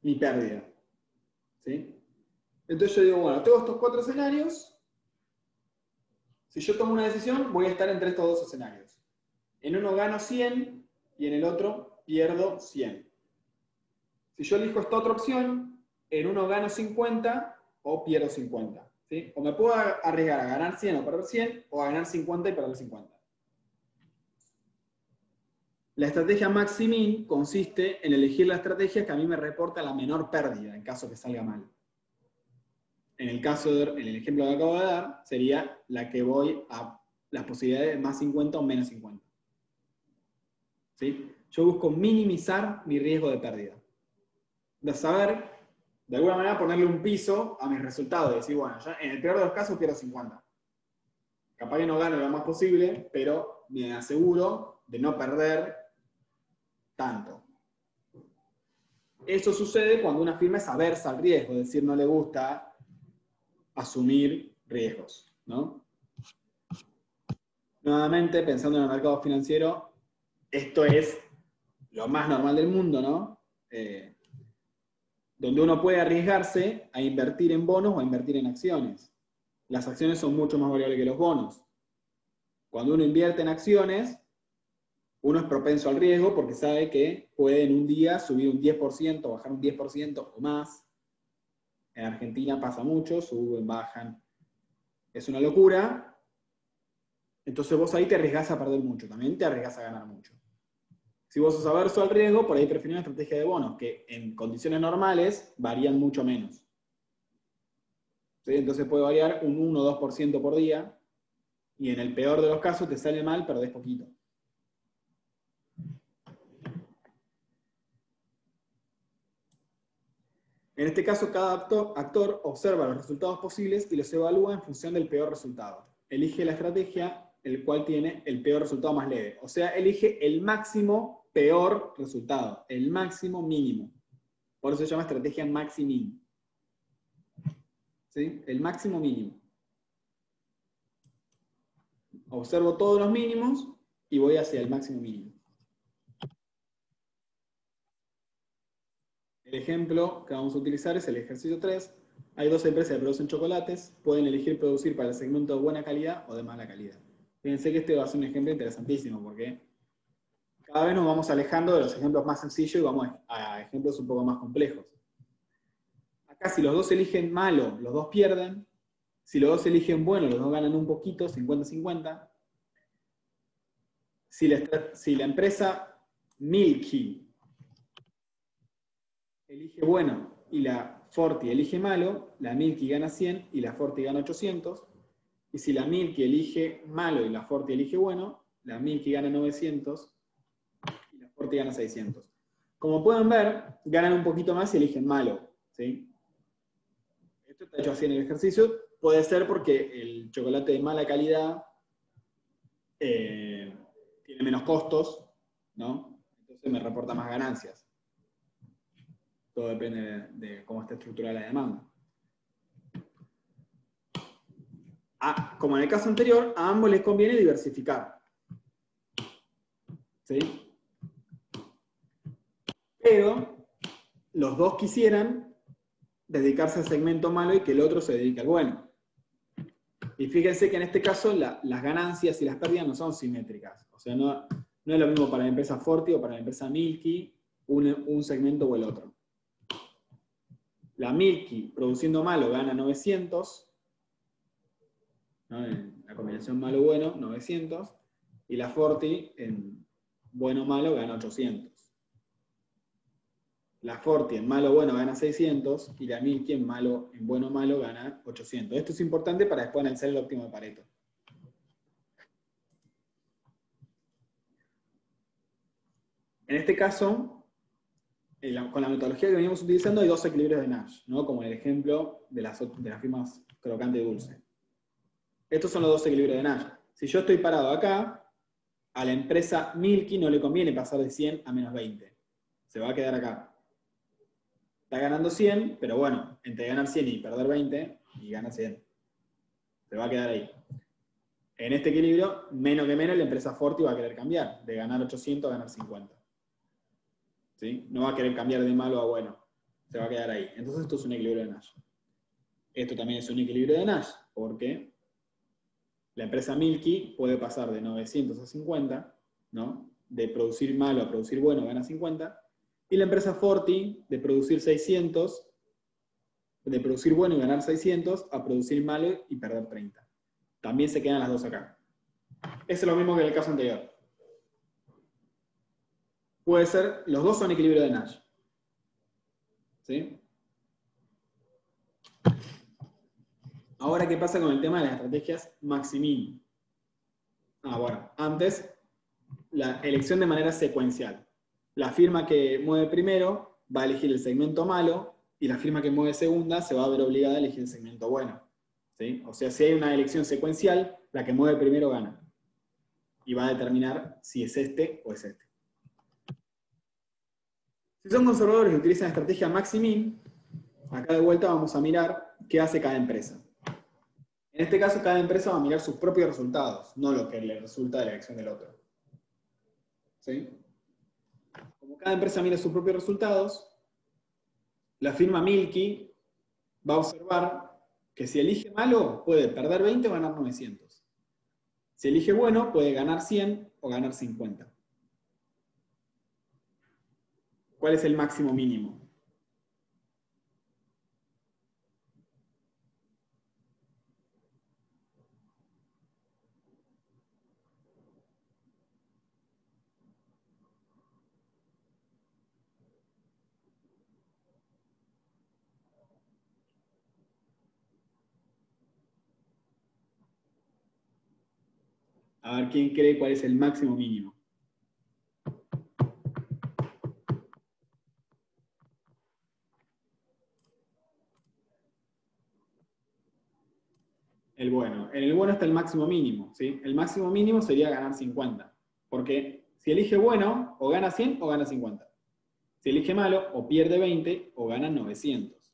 mi pérdida. ¿sí? Entonces yo digo, bueno, tengo estos cuatro escenarios. Si yo tomo una decisión, voy a estar entre estos dos escenarios. En uno gano 100 y en el otro pierdo 100. Si yo elijo esta otra opción, en uno gano 50 o pierdo 50. ¿sí? O me puedo arriesgar a ganar 100 o perder 100, o a ganar 50 y perder 50. La estrategia max-min consiste en elegir la estrategia que a mí me reporta la menor pérdida en caso que salga mal. En el caso de, en el ejemplo que acabo de dar, sería la que voy a las posibilidades de más 50 o menos 50. ¿Sí? Yo busco minimizar mi riesgo de pérdida. De saber, de alguna manera, ponerle un piso a mis resultados. Y decir, bueno, ya en el peor de los casos pierdo 50. Capaz que no gano lo más posible, pero me aseguro de no perder tanto. Eso sucede cuando una firma es aversa al riesgo, es decir, no le gusta asumir riesgos. ¿no? Nuevamente, pensando en el mercado financiero, esto es lo más normal del mundo, ¿no? Eh, donde uno puede arriesgarse a invertir en bonos o a invertir en acciones. Las acciones son mucho más variables que los bonos. Cuando uno invierte en acciones, uno es propenso al riesgo porque sabe que puede en un día subir un 10%, bajar un 10% o más. En Argentina pasa mucho, suben, bajan. Es una locura. Entonces vos ahí te arriesgás a perder mucho, también te arriesgás a ganar mucho. Si vos sos averso al riesgo, por ahí preferís una estrategia de bonos, que en condiciones normales varían mucho menos. Entonces puede variar un 1 o 2% por día, y en el peor de los casos te sale mal, perdés poquito. En este caso, cada actor, observa los resultados posibles y los evalúa en función del peor resultado. Elige la estrategia el cual tiene el peor resultado más leve. O sea, elige el máximo peor resultado, el máximo mínimo. Por eso se llama estrategia maxi ¿Sí? El máximo mínimo. Observo todos los mínimos y voy hacia el máximo mínimo. El ejemplo que vamos a utilizar es el ejercicio 3. Hay dos empresas que producen chocolates, pueden elegir producir para el segmento de buena calidad o de mala calidad. Fíjense que este va a ser un ejemplo interesantísimo porque cada vez nos vamos alejando de los ejemplos más sencillos y vamos a ejemplos un poco más complejos. Acá si los dos eligen malo, los dos pierden. Si los dos eligen bueno, los dos ganan un poquito, 50-50. Si la, si la empresa Milky elige bueno y la Forti elige malo, la Milky gana 100 y la Forti gana 800. Y si la Milky elige malo y la Forti elige bueno, la Milky gana 900 Forti gana 600. Como pueden ver, ganan un poquito más y eligen malo. ¿sí? Esto está hecho así en el ejercicio. Puede ser porque el chocolate de mala calidad eh, tiene menos costos, ¿no? Entonces me reporta más ganancias. Todo depende de, cómo está estructurada la demanda. Ah, como en el caso anterior, a ambos les conviene diversificar. ¿Sí? Pero los dos quisieran dedicarse al segmento malo y que el otro se dedique al bueno. Y fíjense que en este caso las ganancias y las pérdidas no son simétricas. O sea, no, no es lo mismo para la empresa Forti o para la empresa Milky un segmento o el otro. La Milky, produciendo malo, gana 900. En la combinación malo-bueno, 900. Y la Forti, en bueno-malo, gana 800. La Forti en malo-bueno gana 600 y la Milky en malo en bueno-malo gana 800. Esto es importante para después analizar el óptimo de Pareto. En este caso, con la metodología que venimos utilizando hay dos equilibrios de Nash, ¿no? como el ejemplo de las, de las firmas crocante y dulce. Estos son los dos equilibrios de Nash. Si yo estoy parado acá, a la empresa Milky no le conviene pasar de 100 a menos 20. Se va a quedar acá. Está ganando 100, pero bueno, entre ganar 100 y perder 20, y gana 100. Se va a quedar ahí. En este equilibrio, menos que menos, la empresa Forti va a querer cambiar, de ganar 800 a ganar 50. No va a querer cambiar de malo a bueno. Se va a quedar ahí. Entonces esto es un equilibrio de Nash. Esto también es un equilibrio de Nash, porque la empresa Milky puede pasar de 900 a 50, ¿no? De producir malo a producir bueno gana 50. Y la empresa Forti, de producir 600, de producir bueno y ganar 600 a producir malo y perder 30. También se quedan las dos acá. Es lo mismo que en el caso anterior. Puede ser, los dos son equilibrio de Nash. ¿Sí? Ahora, ¿qué pasa con el tema de las estrategias maximin? Ah, bueno, antes, la elección de manera secuencial. La firma que mueve primero va a elegir el segmento malo y la firma que mueve segunda se va a ver obligada a elegir el segmento bueno. ¿sí? O sea, si hay una elección secuencial, la que mueve primero gana. Y va a determinar si es este o es este. Si son conservadores y utilizan la estrategia maximin, acá de vuelta vamos a mirar qué hace cada empresa. En este caso, cada empresa va a mirar sus propios resultados, no lo que le resulta de la elección del otro. ¿Sí? Cada empresa mira sus propios resultados, la firma Milky va a observar que si elige malo, puede perder 20 o ganar 900. Si elige bueno, puede ganar 100 o ganar 50. ¿Cuál es el máximo mínimo? A ver quién cree cuál es el máximo mínimo. El bueno. En el bueno está el máximo mínimo. ¿sí? El máximo mínimo sería ganar 50. Porque si elige bueno, o gana 100 o gana 50. Si elige malo, o pierde 20 o gana 900.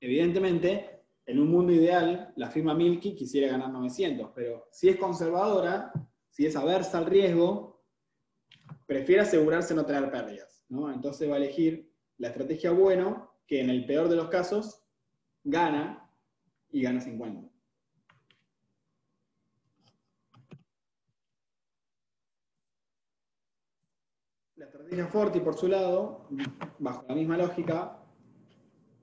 Evidentemente, en un mundo ideal, la firma Milky quisiera ganar 900, pero si es conservadora, si es aversa al riesgo, prefiere asegurarse no tener pérdidas. ¿no? Entonces va a elegir la estrategia bueno, que en el peor de los casos gana y gana 50. La estrategia Forti, por su lado, bajo la misma lógica,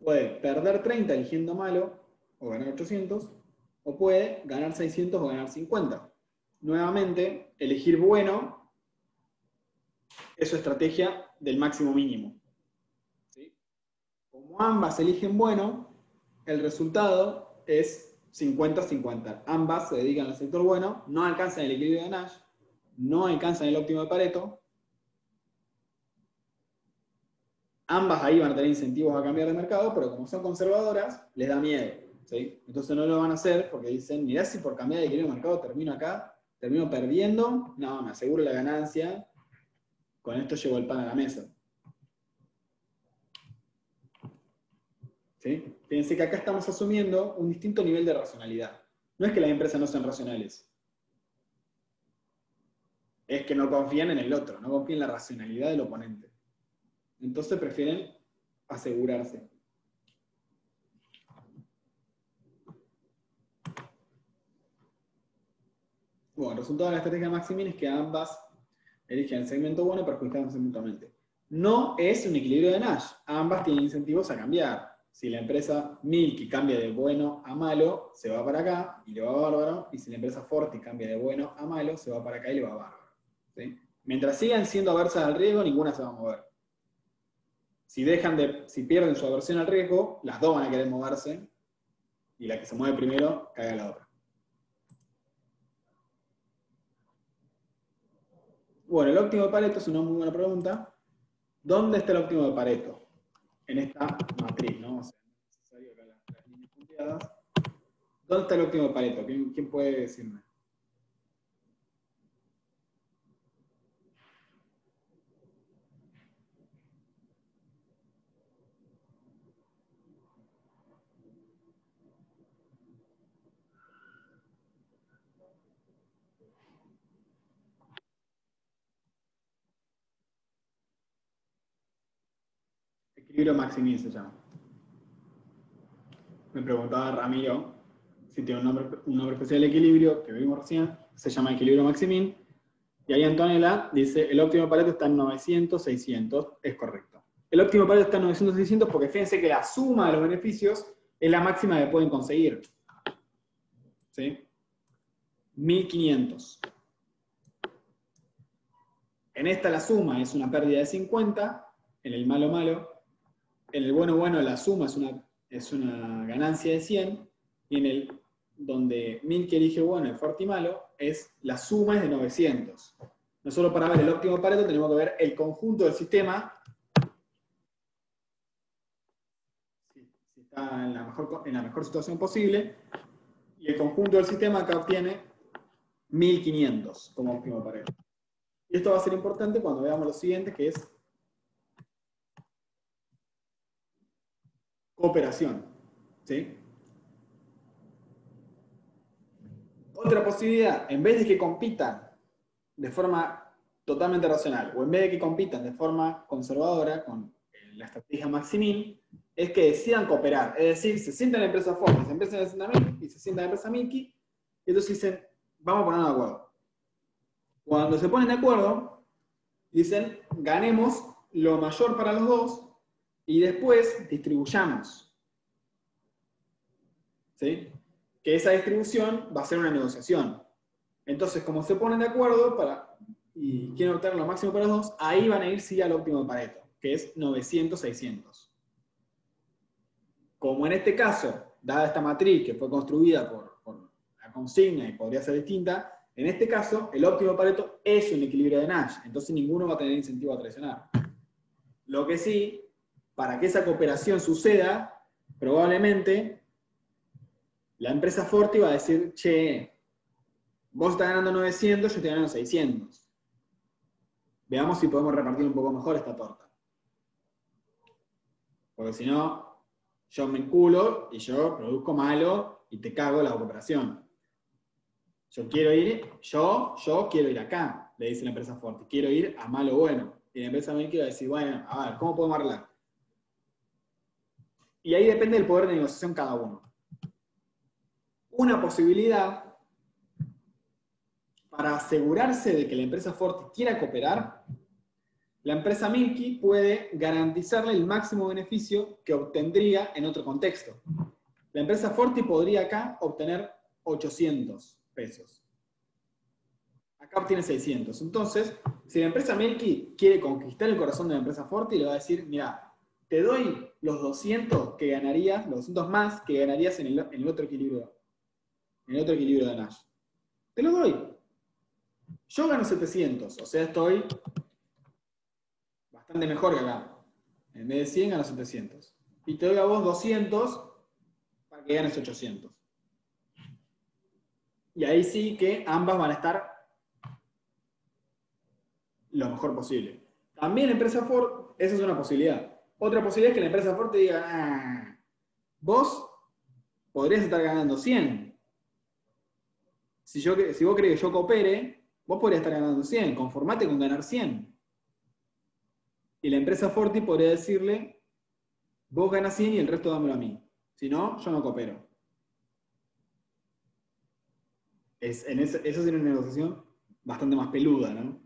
puede perder 30 eligiendo malo o ganar 800, o puede ganar 600 o ganar 50. Nuevamente, elegir bueno es su estrategia del máximo mínimo. ¿Sí? Como ambas eligen bueno, el resultado es 50-50. Ambas se dedican al sector bueno, no alcanzan el equilibrio de Nash, no alcanzan el óptimo de Pareto. Ambas ahí van a tener incentivos a cambiar de mercado, pero como son conservadoras, les da miedo. ¿sí? Entonces no lo van a hacer porque dicen, mirá si por cambiar de equilibrio de mercado termino acá, termino perdiendo, no, me aseguro la ganancia, con esto llevo el pan a la mesa. ¿Sí? Fíjense que acá estamos asumiendo un distinto nivel de racionalidad. No es que las empresas no sean racionales. Es que no confían en el otro, no confían en la racionalidad del oponente. Entonces prefieren asegurarse. Bueno, el resultado de la estrategia Maximin es que ambas eligen el segmento bueno perjudicándose mutuamente. No es un equilibrio de Nash. Ambas tienen incentivos a cambiar. Si la empresa Milky cambia de bueno a malo, se va para acá y le va bárbaro. Y si la empresa Forti cambia de bueno a malo, se va para acá y le va bárbaro. ¿sí? Mientras sigan siendo aversas al riesgo, ninguna se va a mover. Si, dejan de, si pierden su aversión al riesgo, las dos van a querer moverse y la que se mueve primero cae a la otra. Bueno, el óptimo de Pareto es una muy buena pregunta. ¿Dónde está el óptimo de Pareto? En esta matriz, ¿no? O sea, no es necesario acá las, líneas punteadas. ¿Dónde está el óptimo de Pareto? ¿Quién, quién puede decirme? Equilibrio Maximin se llama. Me preguntaba Ramiro si tiene un nombre, un nombre especial de equilibrio, que vimos recién, se llama equilibrio Maximin. Y ahí Antonella dice, el óptimo Pareto está en 900, 600, es correcto. El óptimo Pareto está en 900, 600 porque fíjense que la suma de los beneficios es la máxima que pueden conseguir. ¿Sí? 1500. En esta la suma es una pérdida de 50, en el malo malo. En el bueno bueno la suma es una, es una ganancia de 100, y en el donde Milk elige bueno, el fuerte y malo, es la suma es de 900. No solo para ver el óptimo Pareto, tenemos que ver el conjunto del sistema si está en la, mejor, en la situación posible, y el conjunto del sistema acá obtiene 1500 como óptimo Pareto. Y esto va a ser importante cuando veamos lo siguiente, que es cooperación. ¿sí? Otra posibilidad, en vez de que compitan de forma totalmente racional, o en vez de que compitan de forma conservadora con la estrategia Maximin, es que decidan cooperar. Es decir, se sientan en la empresa Ford, se empiezan a y se sientan en la empresa Milky, y entonces dicen, vamos a ponernos de acuerdo. Cuando se ponen de acuerdo, dicen, ganemos lo mayor para los dos y después distribuyamos. ¿Sí? que esa distribución va a ser una negociación. Entonces, como se ponen de acuerdo para, y quieren obtener lo máximo para los dos, ahí van a ir sí al óptimo de Pareto, que es 900-600. Como en este caso, dada esta matriz que fue construida por, por, la consigna y podría ser distinta, en este caso, el óptimo de Pareto es un equilibrio de Nash, entonces ninguno va a tener incentivo a traicionar. Lo que sí, para que esa cooperación suceda, probablemente la empresa Forti va a decir, che, vos estás ganando 900, yo estoy ganando 600. Veamos si podemos repartir un poco mejor esta torta. Porque si no, yo me enculo y yo produzco malo y te cago la cooperación. Yo quiero ir, yo, yo quiero ir acá, le dice la empresa Forti. Quiero ir a malo bueno. Y la empresa me va a decir, bueno, a ver, ¿cómo podemos arreglar? Y ahí depende del poder de negociación cada uno una posibilidad para asegurarse de que la empresa Forti quiera cooperar, la empresa Milky puede garantizarle el máximo beneficio que obtendría en otro contexto. La empresa Forti podría acá obtener 800 pesos. Acá obtiene 600. Entonces, si la empresa Milky quiere conquistar el corazón de la empresa Forti, le va a decir, mira, te doy los 200 que ganarías, los 200 más que ganarías en el, otro equilibrio en el otro equilibrio de Nash. Te lo doy. Yo gano 700, o sea, estoy bastante mejor que acá. En vez de 100 gano 700. Y te doy a vos 200 para que ganes 800. Y ahí sí que ambas van a estar lo mejor posible. También empresa Ford, esa es una posibilidad. Otra posibilidad es que la empresa Ford te diga, ah, vos podrías estar ganando 100, si, yo, si vos crees que yo coopere, vos podrías estar ganando 100, conformate con ganar 100. Y la empresa Forti podría decirle, vos ganas 100 y el resto dámelo a mí. Si no, yo no coopero. Es, en esa, esa sería una negociación bastante más peluda, ¿no?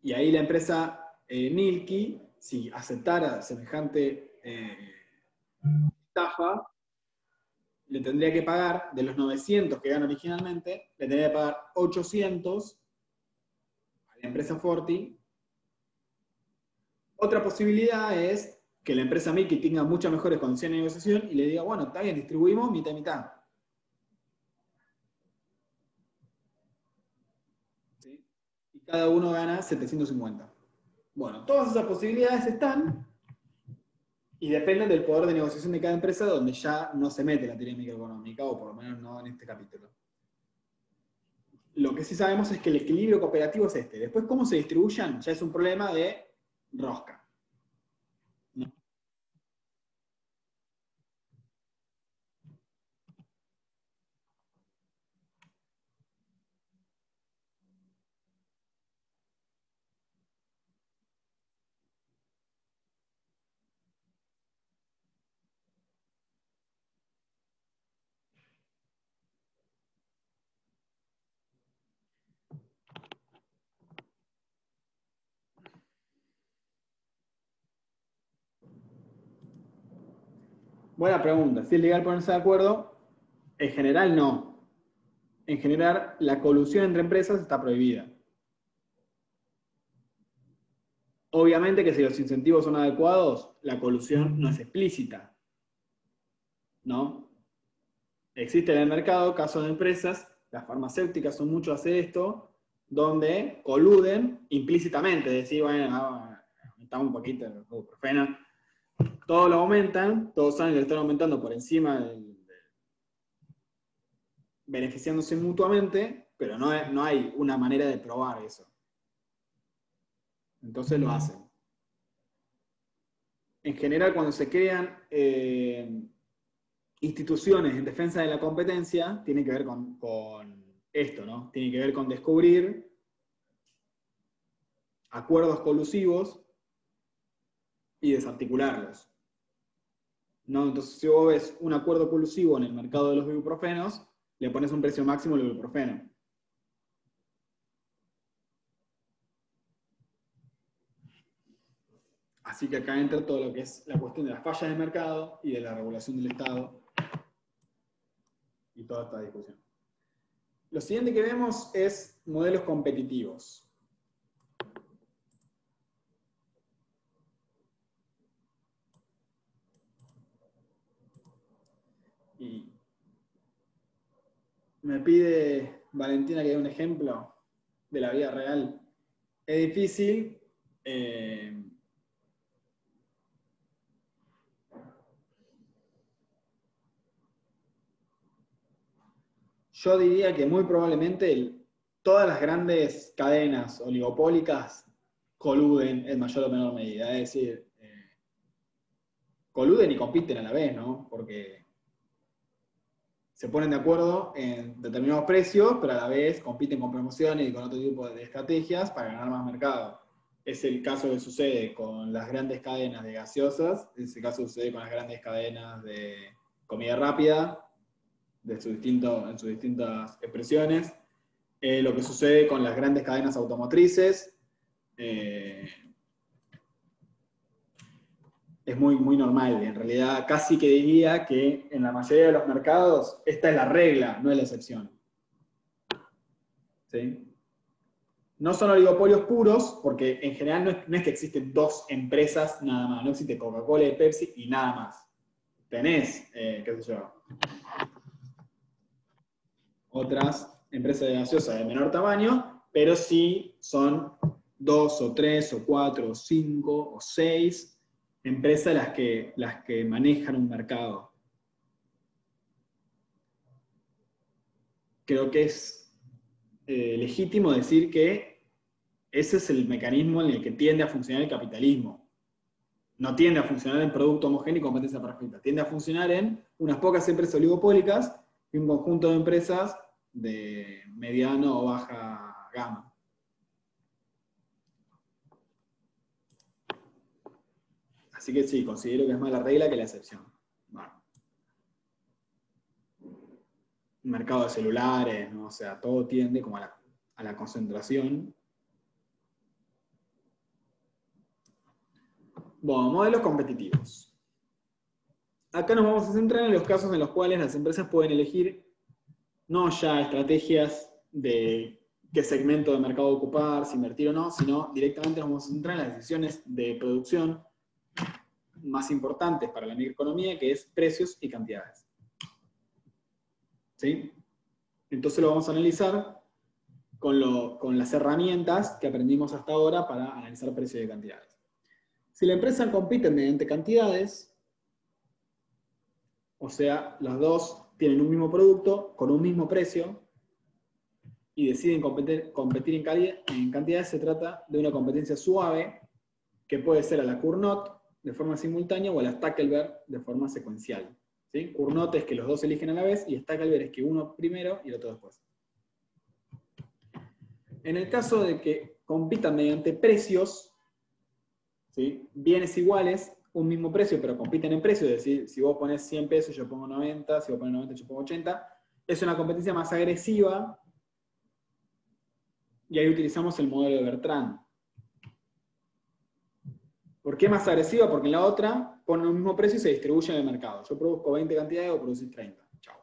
Y ahí la empresa eh, si aceptara semejante eh, estafa, le tendría que pagar, de los 900 que gana originalmente, le tendría que pagar 800 a la empresa Forti. Otra posibilidad es que la empresa Mickey tenga muchas mejores condiciones de negociación y le diga, bueno, está bien, distribuimos mitad y mitad. Y cada uno gana 750. Bueno, todas esas posibilidades están, y depende del poder de negociación de cada empresa, donde ya no se mete la teoría microeconómica, o por lo menos no en este capítulo. Lo que sí sabemos es que el equilibrio cooperativo es este. Después, cómo se distribuyan, ya es un problema de rosca. Buena pregunta. Si es legal ponerse de acuerdo, en general no. En general, la colusión entre empresas está prohibida. Obviamente que si los incentivos son adecuados, la colusión no es explícita. ¿No? Existe en el mercado casos de empresas, las farmacéuticas son mucho hacer esto, donde coluden implícitamente, decir, bueno, ah, aumentamos un poquito el ibuprofeno, todos lo aumentan, todos saben que lo están aumentando por encima del, beneficiándose mutuamente, pero no, no hay una manera de probar eso. Entonces lo hacen. En general, cuando se crean eh, instituciones en defensa de la competencia, tiene que ver con, con esto, ¿no? Tiene que ver con descubrir acuerdos colusivos y desarticularlos. ¿No? Entonces, si vos ves un acuerdo colusivo en el mercado de los ibuprofenos, le pones un precio máximo al ibuprofeno. Así que acá entra todo lo que es la cuestión de las fallas de mercado y de la regulación del Estado y toda esta discusión. Lo siguiente que vemos es modelos competitivos. Y me pide Valentina que dé un ejemplo de la vida real. Es difícil. eh, yo diría que muy probablemente todas las grandes cadenas oligopólicas coluden en mayor o menor medida. Es decir, eh, coluden y compiten a la vez, ¿no? Porque se ponen de acuerdo en determinados precios, pero a la vez compiten con promociones y con otro tipo de estrategias para ganar más mercado. Es el caso que sucede con las grandes cadenas de gaseosas, es el caso que sucede con las grandes cadenas de comida rápida, de su distinto, en sus distintas expresiones, Eh, lo que sucede con las grandes cadenas automotrices, eh, es muy, muy normal. En realidad, casi que diría que en la mayoría de los mercados esta es la regla, no es la excepción. ¿Sí? No son oligopolios puros, porque en general no es, que existen dos empresas nada más, no existe Coca-Cola y Pepsi y nada más. Tenés, eh, qué sé yo, otras empresas de gaseosa de menor tamaño, pero sí son dos o tres o cuatro o cinco o seis empresas las que, las que manejan un mercado. Creo que es eh, legítimo decir que ese es el mecanismo en el que tiende a funcionar el capitalismo. No tiende a funcionar en producto homogéneo y competencia perfecta. Tiende a funcionar en unas pocas empresas oligopólicas y un conjunto de empresas de mediano o baja gama. Así que sí, considero que es más la regla que la excepción. Bueno. Mercado de celulares, ¿no? o sea, todo tiende como a la, a la concentración. Bueno, modelos competitivos. Acá nos vamos a centrar en los casos en los cuales las empresas pueden elegir no ya estrategias de qué segmento de mercado ocupar, si invertir o no, sino directamente nos vamos a centrar en las decisiones de producción más importantes para la microeconomía, que es precios y cantidades. ¿Sí? Entonces lo vamos a analizar con, lo- con las herramientas que aprendimos hasta ahora para analizar precios y cantidades. Si la empresa compite mediante cantidades, o sea, las dos tienen un mismo producto con un mismo precio y deciden competir, competir en, cali- en cantidades, se trata de una competencia suave que puede ser a la Cournot de forma simultánea o a la Stackelberg de forma secuencial. ¿sí? Cournot es que los dos eligen a la vez y Stackelberg es que uno primero y el otro después. En el caso de que compitan mediante precios, bienes iguales, un mismo precio, pero compiten en precio, es decir, si vos pones 100 pesos, yo pongo 90, si vos pones 90, yo pongo 80, es una competencia más agresiva, y ahí utilizamos el modelo de Bertrand. ¿Por qué más agresiva? Porque en la otra ponen el mismo precio y se distribuye en el mercado. Yo produzco 20 cantidades o producís 30. Chao.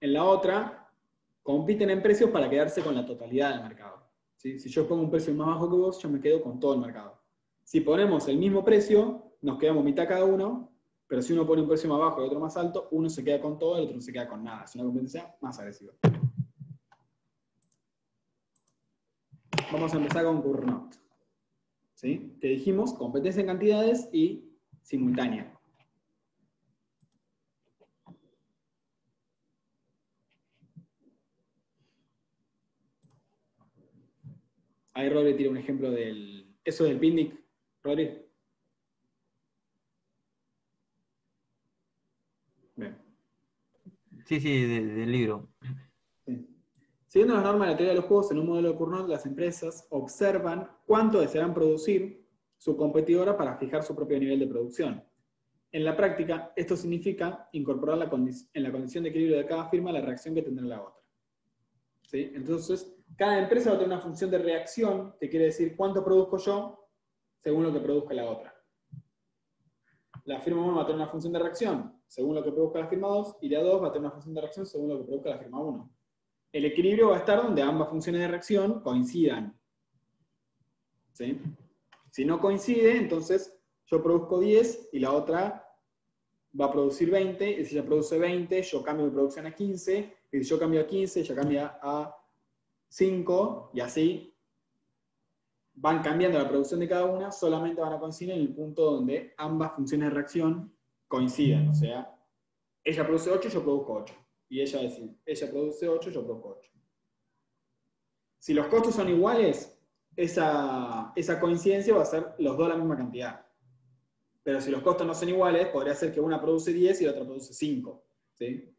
En la otra, compiten en precios para quedarse con la totalidad del mercado. Si yo pongo un precio más bajo que vos, yo me quedo con todo el mercado. Si ponemos el mismo precio, nos quedamos mitad cada uno, pero si uno pone un precio más bajo y otro más alto, uno se queda con todo y el otro no se queda con nada. Es una competencia más agresiva. Vamos a empezar con Cournot. ¿Sí? Que dijimos competencia en cantidades y simultánea. Ahí Rory tira un ejemplo del. Eso del Pindic, Rory. Bien. Sí, sí, de- del libro. Siguiendo las normas de la teoría de los juegos, en un modelo de Cournot, las empresas observan cuánto desearán producir su competidora para fijar su propio nivel de producción. En la práctica, esto significa incorporar la en la condición de equilibrio de cada firma la reacción que tendrá la otra. ¿Sí? Entonces, cada empresa va a tener una función de reacción, que quiere decir cuánto produzco yo según lo que produzca la otra. La firma 1 va a tener una función de reacción según lo que produzca la firma 2, y la 2 va a tener una función de reacción según lo que produzca la firma 1. El equilibrio va a estar donde ambas funciones de reacción coincidan. Si no coincide, entonces yo produzco 10 y la otra va a producir 20, y si ella produce 20, yo cambio mi producción a 15, y si yo cambio a 15, ella cambia a 5, y así van cambiando la producción de cada una, solamente van a coincidir en el punto donde ambas funciones de reacción coinciden. O sea, ella produce 8, yo produzco 8. Y ella decir, ella produce 8, yo produzco 8. Si los costos son iguales, esa, coincidencia va a ser los dos la misma cantidad. Pero si los costos no son iguales, podría ser que una produce 10 y la otra produce 5. ¿sí?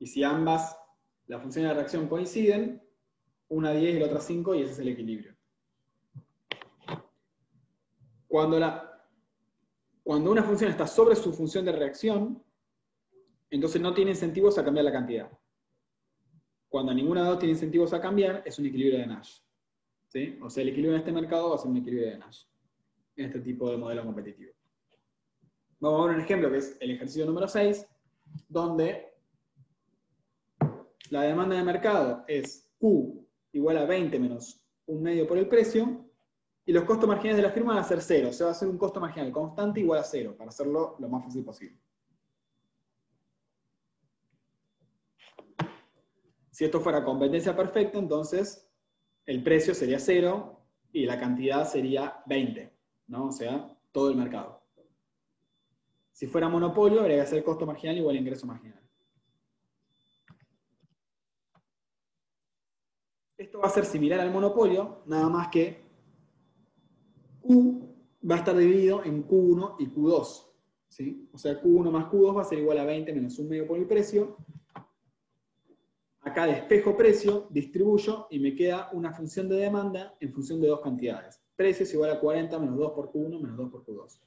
Y si ambas, las funciones de reacción coinciden, una 10 y la otra 5, y ese es el equilibrio. Cuando, la, cuando una función está sobre su función de reacción, entonces no tiene incentivos a cambiar la cantidad. Cuando ninguna de dos tiene incentivos a cambiar, es un equilibrio de Nash. ¿sí? O sea, el equilibrio en este mercado va a ser un equilibrio de Nash, en este tipo de modelo competitivo. Vamos a ver un ejemplo que es el ejercicio número 6, donde la demanda de mercado es Q igual a 20 menos un medio por el precio, y los costos marginales de la firma van a ser cero, o sea, va a ser un costo marginal constante igual a cero, para hacerlo lo más fácil posible. Si esto fuera competencia perfecta, entonces el precio sería cero y la cantidad sería 20, ¿no? O sea, todo el mercado. Si fuera monopolio, habría que hacer costo marginal igual a ingreso marginal. Esto va a ser similar al monopolio, nada más que Q va a estar dividido en Q1 y Q2. ¿sí? O sea, Q1 más Q2 va a ser igual a 20 menos un medio por el precio. Acá despejo precio, distribuyo y me queda una función de demanda en función de dos cantidades. Precio es igual a 40 menos 2 por Q1 menos 2 por Q2.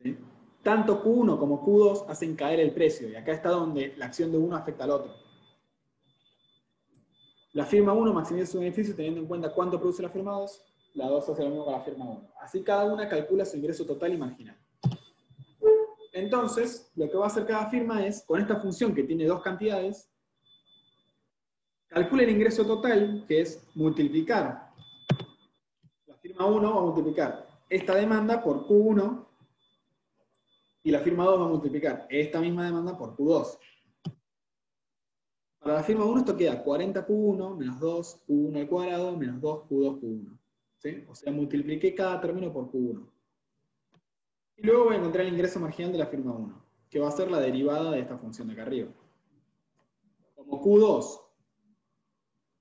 ¿Sí? Tanto Q1 como Q2 hacen caer el precio y acá está donde la acción de uno afecta al otro. La firma 1 maximiza su beneficio teniendo en cuenta cuánto produce la firma 2, la 2 hace lo mismo con la firma 1. Así cada una calcula su ingreso total y marginal. Entonces, lo que va a hacer cada firma es, con esta función que tiene dos cantidades, calcula el ingreso total, que es multiplicar. La firma 1 va a multiplicar esta demanda por Q1 y la firma 2 va a multiplicar esta misma demanda por Q2. Para la firma 1 esto queda 40Q1 menos 2Q1 al cuadrado menos 2Q2Q1. ¿sí? O sea, multipliqué cada término por Q1. Y luego voy a encontrar el ingreso marginal de la firma 1, que va a ser la derivada de esta función de acá arriba. Como Q2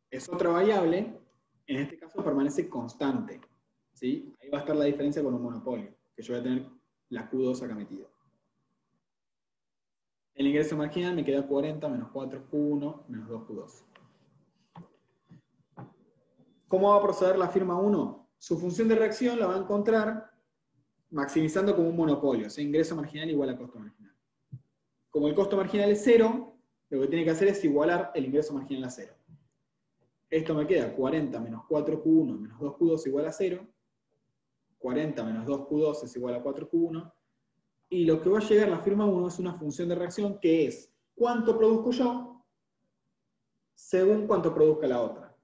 es otra variable, en este caso permanece constante. ¿sí? Ahí va a estar la diferencia con un monopolio, que yo voy a tener la Q2 acá metida. El ingreso marginal me queda 40 menos 4Q1 menos 2Q2. ¿Cómo va a proceder la firma 1? Su función de reacción la va a encontrar maximizando como un monopolio, o sea, ingreso marginal igual a costo marginal. Como el costo marginal es cero, lo que tiene que hacer es igualar el ingreso marginal a cero. Esto me queda 40 menos 4Q1 menos 2Q2 igual a 0. 40 menos 2Q2 es igual a 4Q1. Y lo que va a llegar a la firma 1 es una función de reacción que es cuánto produzco yo según cuánto produzca la otra.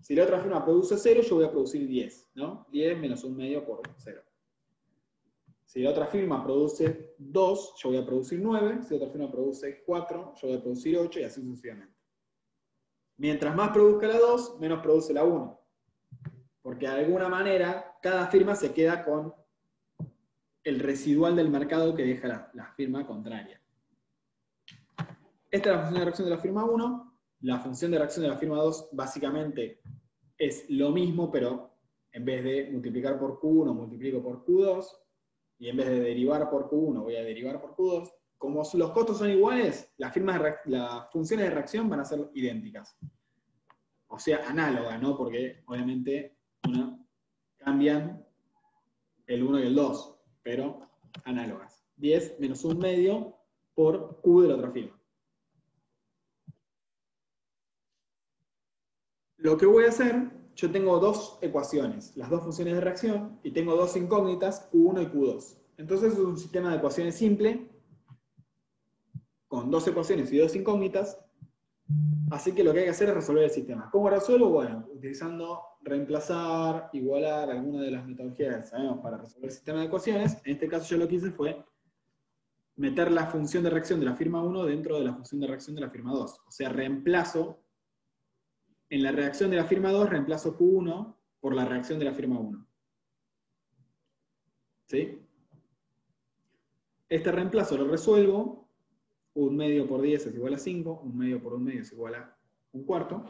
Si la otra firma produce 0, yo voy a producir 10, ¿no? 10 menos un medio por 0. Si la otra firma produce 2, yo voy a producir 9. Si la otra firma produce 4, yo voy a producir 8 y así sucesivamente. Mientras más produzca la 2, menos produce la 1. Porque de alguna manera, cada firma se queda con el residual del mercado que deja la, la firma contraria. Esta es la función de reacción de la firma 1. La función de reacción de la firma 2 básicamente es lo mismo, pero en vez de multiplicar por Q1, multiplico por Q2, y en vez de derivar por Q1, voy a derivar por Q2. Como los costos son iguales, las, firmas las funciones de reacción van a ser idénticas. O sea, análogas, ¿no? Porque obviamente una cambian el 1 y el 2, pero análogas. 10 menos un medio por Q de la otra firma. Lo que voy a hacer, yo tengo dos ecuaciones, las dos funciones de reacción, y tengo dos incógnitas, Q1 y Q2. Entonces es un sistema de ecuaciones simple, con dos ecuaciones y dos incógnitas, así que lo que hay que hacer es resolver el sistema. ¿Cómo resuelvo? Bueno, utilizando reemplazar, igualar, alguna de las metodologías que sabemos para resolver el sistema de ecuaciones. En este caso yo lo que hice fue meter la función de reacción de la firma 1 dentro de la función de reacción de la firma 2. O sea, reemplazo en la reacción de la firma 2 reemplazo Q1 por la reacción de la firma 1. ¿Sí? Este reemplazo lo resuelvo. Un medio por 10 es igual a 5. Un medio por un medio es igual a un cuarto.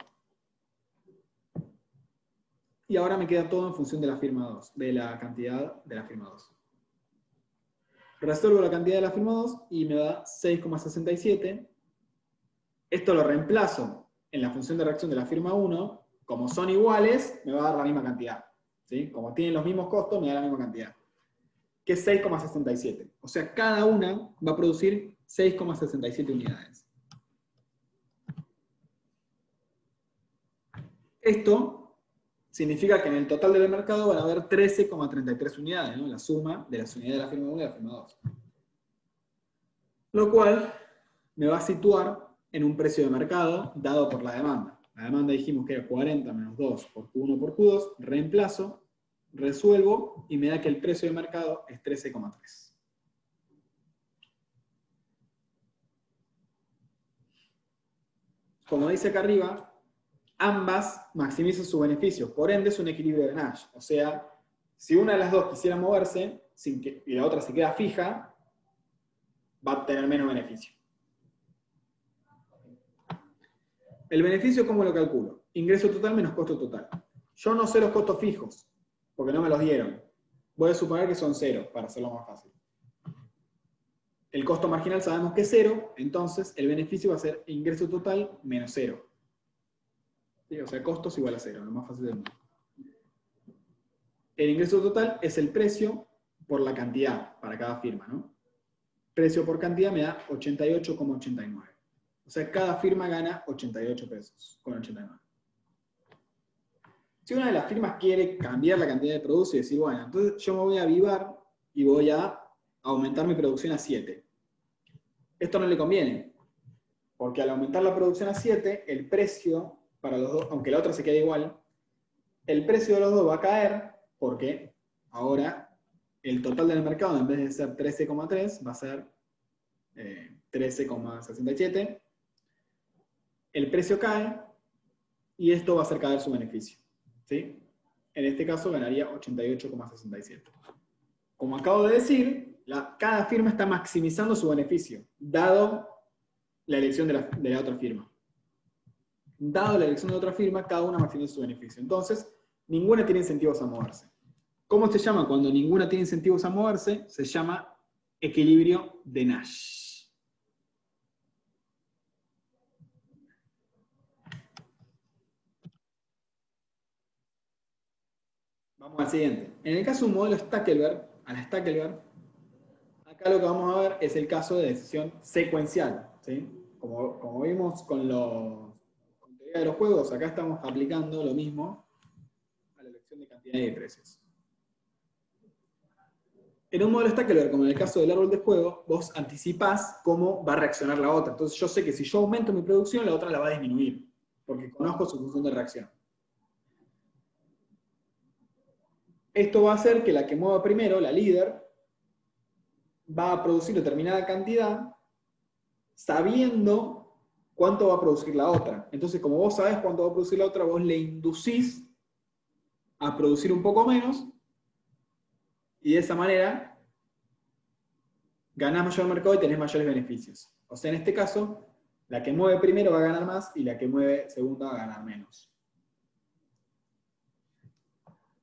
Y ahora me queda todo en función de la firma 2, de la cantidad de la firma 2. Resuelvo la cantidad de la firma 2 y me da 6,67. Esto lo reemplazo en la función de reacción de la firma 1, como son iguales, me va a dar la misma cantidad. ¿sí? Como tienen los mismos costos, me da la misma cantidad. Que es 6,67. O sea, cada una va a producir 6,67 unidades. Esto significa que en el total del mercado van a haber 13,33 unidades, la suma de las unidades de la firma 1 y la firma 2. Lo cual me va a situar en un precio de mercado dado por la demanda. La demanda dijimos que era 40 menos 2 por Q1 por Q2, reemplazo, resuelvo y me da que el precio de mercado es 13,3. Como dice acá arriba, ambas maximizan su beneficio, por ende es un equilibrio de Nash. O sea, si una de las dos quisiera moverse sin que, y la otra se queda fija, va a tener menos beneficio. El beneficio, ¿cómo lo calculo? Ingreso total menos costo total. Yo no sé los costos fijos, porque no me los dieron. Voy a suponer que son cero, para hacerlo más fácil. El costo marginal sabemos que es cero, entonces el beneficio va a ser ingreso total menos cero. O sea, costos igual a cero, lo más fácil del mundo. El ingreso total es el precio por la cantidad para cada firma, ¿no? Precio por cantidad me da 88,89. O sea, cada firma gana 88 pesos con 89. Si una de las firmas quiere cambiar la cantidad de producto y decir, bueno, entonces yo me voy a avivar y voy a aumentar mi producción a 7. Esto no le conviene, porque al aumentar la producción a 7, el precio para los dos, aunque la otra se quede igual, el precio de los dos va a caer porque ahora el total del mercado en vez de ser 13,3 va a ser eh, 13,67 el precio cae y esto va a hacer caer su beneficio. ¿sí? En este caso ganaría 88,67. Como acabo de decir, cada firma está maximizando su beneficio, dado la elección de la, de la otra firma. Dado la elección de otra firma, cada una maximiza su beneficio. Entonces, ninguna tiene incentivos a moverse. ¿Cómo se llama cuando ninguna tiene incentivos a moverse? Se llama equilibrio de Nash. Vamos al siguiente. En el caso de un modelo Stackelberg, a la Stackelberg, acá lo que vamos a ver es el caso de decisión secuencial. ¿sí? Como, como vimos con, los, con teoría de los juegos, acá estamos aplicando lo mismo a la elección de cantidades y precios. En un modelo Stackler, como en el caso del árbol de juego, vos anticipás cómo va a reaccionar la otra. Entonces yo sé que si yo aumento mi producción, la otra la va a disminuir, porque conozco su función de reacción. Esto va a hacer que la que mueva primero, la líder, va a producir determinada cantidad sabiendo cuánto va a producir la otra. Entonces, como vos sabés cuánto va a producir la otra, vos le inducís a producir un poco menos y de esa manera ganás mayor mercado y tenés mayores beneficios. O sea, en este caso, la que mueve primero va a ganar más y la que mueve segunda va a ganar menos.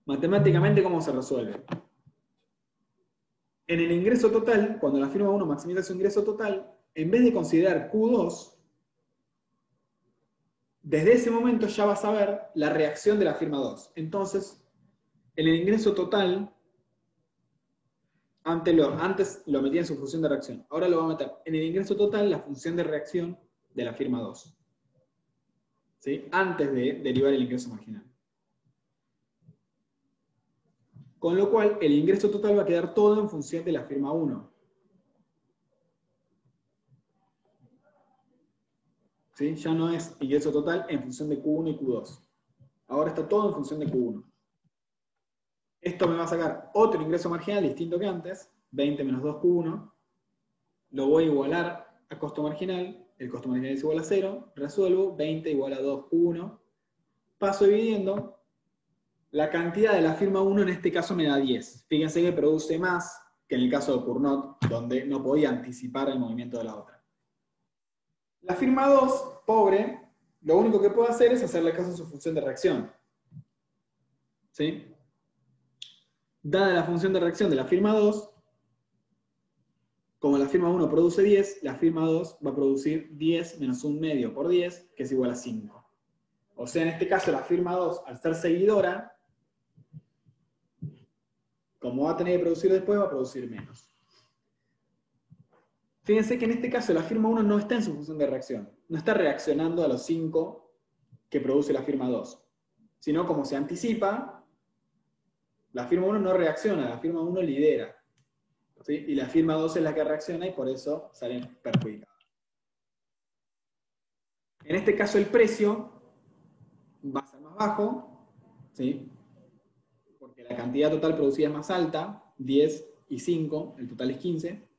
Matemáticamente, ¿cómo se resuelve? En el ingreso total, cuando la firma 1 maximiza su ingreso total, en vez de considerar Q2, desde ese momento ya vas a ver la reacción de la firma 2. Entonces, en el ingreso total, antes lo, antes lo metía en su función de reacción. Ahora lo va a meter en el ingreso total la función de reacción de la firma 2. ¿Sí? Antes de derivar el ingreso marginal. Con lo cual, el ingreso total va a quedar todo en función de la firma 1. ¿Sí? Ya no es ingreso total en función de Q1 y Q2. Ahora está todo en función de Q1. Esto me va a sacar otro ingreso marginal distinto que antes, 20 menos 2Q1. Lo voy a igualar a costo marginal. El costo marginal es igual a 0. Resuelvo, 20 igual a 2Q1. Paso dividiendo. La cantidad de la firma 1 en este caso me da 10. Fíjense que produce más que en el caso de Cournot, donde no podía anticipar el movimiento de la otra. La firma 2, pobre, lo único que puede hacer es hacerle caso a su función de reacción. ¿Sí? Dada la función de reacción de la firma 2, como la firma 1 produce 10, la firma 2 va a producir 10 menos un medio por 10, que es igual a 5. O sea, en este caso la firma 2, al ser seguidora, como va a tener que producir después, va a producir menos. Fíjense que en este caso la firma 1 no está en su función de reacción. No está reaccionando a los 5 que produce la firma 2. Sino como se anticipa, la firma 1 no reacciona, la firma 1 lidera. Y la firma 2 es la que reacciona y por eso salen perjudicadas. En este caso el precio va a ser más bajo, ¿sí? La cantidad total producida es más alta, 10 y 5, el total es 15.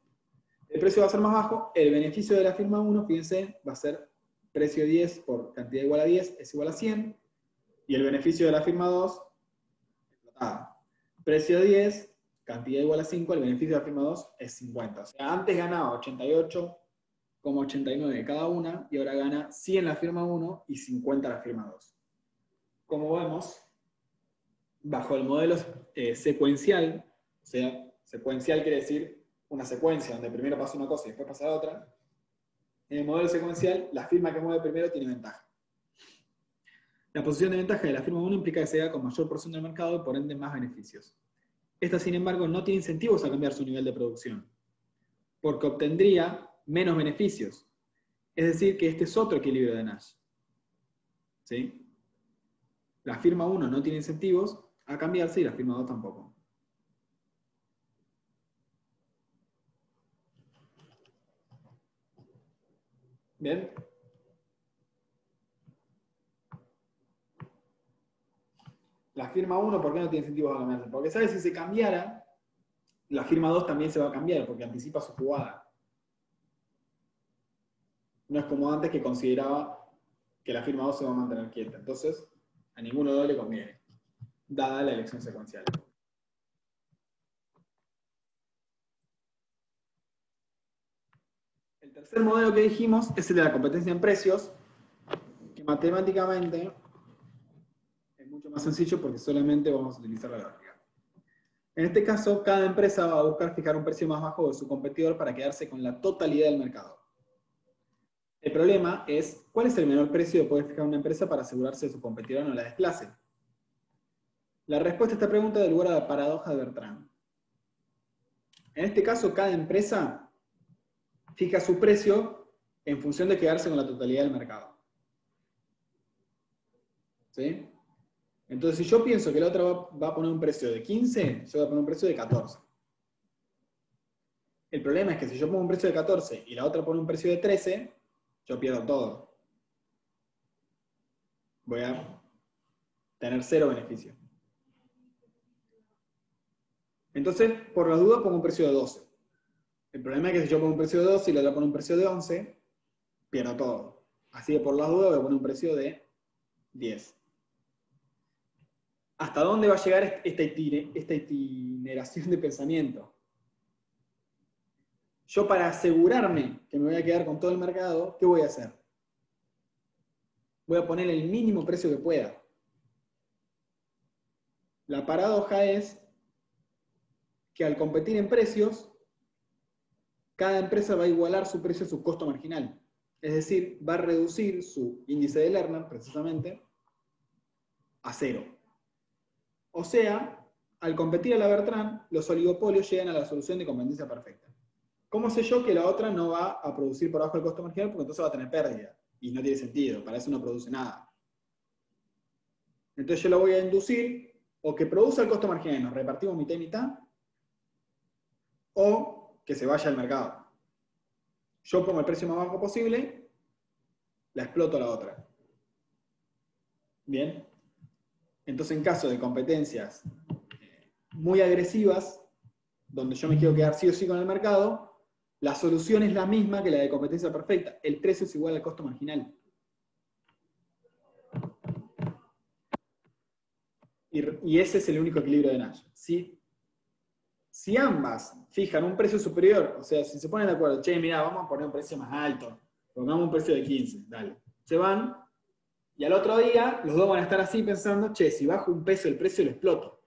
El precio va a ser más bajo, el beneficio de la firma 1, fíjense, va a ser precio 10 por cantidad igual a 10 es igual a 100, y el beneficio de la firma 2, explotada. Precio 10, cantidad igual a 5, el beneficio de la firma 2 es 50. O sea, antes ganaba 88,89 cada una y ahora gana 100 la firma 1 y 50 la firma 2. Como vemos, bajo el modelo eh, secuencial, o sea, secuencial quiere decir una secuencia donde primero pasa una cosa y después pasa otra, en el modelo secuencial, la firma que mueve primero tiene ventaja. La posición de ventaja de la firma 1 implica que se haga con mayor porción del mercado y por ende más beneficios. Esta, sin embargo, no tiene incentivos a cambiar su nivel de producción, porque obtendría menos beneficios. Es decir, que este es otro equilibrio de Nash. ¿Sí? La firma 1 no tiene incentivos a cambiarse y la firma 2 tampoco. ¿Bien? la firma 1, ¿por qué no tiene sentido cambiarse? Porque sabe si se cambiara, la firma 2 también se va a cambiar, porque anticipa su jugada. No es como antes que consideraba que la firma 2 se va a mantener quieta. Entonces, a ninguno de los le conviene, dada la elección secuencial. El tercer modelo que dijimos es el de la competencia en precios, que matemáticamente mucho más sencillo porque solamente vamos a utilizar la gráfica. En este caso, cada empresa va a buscar fijar un precio más bajo de su competidor para quedarse con la totalidad del mercado. El problema es, ¿cuál es el menor precio que puede fijar una empresa para asegurarse de su competidor no la desplace? La respuesta a esta pregunta da lugar a la paradoja de Bertrand. En este caso, cada empresa fija su precio en función de quedarse con la totalidad del mercado. ¿Sí? Entonces, si yo pienso que la otra va, a poner un precio de 15, yo voy a poner un precio de 14. El problema es que si yo pongo un precio de 14 y la otra pone un precio de 13, yo pierdo todo. Voy a tener cero beneficio. Entonces, por la duda, pongo un precio de 12. El problema es que si yo pongo un precio de 12 y la otra pone un precio de 11, pierdo todo. Así que por la duda voy a poner un precio de 10. ¿Hasta dónde va a llegar esta, esta itineración de pensamiento? Yo para asegurarme que me voy a quedar con todo el mercado, ¿qué voy a hacer? Voy a poner el mínimo precio que pueda. La paradoja es que al competir en precios, cada empresa va a igualar su precio a su costo marginal. Es decir, va a reducir su índice de Lerner, precisamente, a cero. O sea, al competir a la Bertrand, los oligopolios llegan a la solución de competencia perfecta. ¿Cómo sé yo que la otra no va a producir por abajo del costo marginal? Porque entonces va a tener pérdida. Y no tiene sentido, para eso no produce nada. Entonces yo lo voy a inducir, o que produzca el costo marginal nos repartimos mitad y mitad, o que se vaya al mercado. Yo pongo el precio más bajo posible, la exploto a la otra. Bien. Entonces, en caso de competencias eh, muy agresivas, donde yo me quiero quedar sí o sí con el mercado, la solución es la misma que la de competencia perfecta. El precio es igual al costo marginal. Y, ese es el único equilibrio de Nash. ¿sí? Si ambas fijan un precio superior, o sea, si se ponen de acuerdo, che, mira, vamos a poner un precio más alto, pongamos un precio de 15, dale. Se van, y al otro día los dos van a estar así pensando, che, si bajo un peso el precio lo exploto.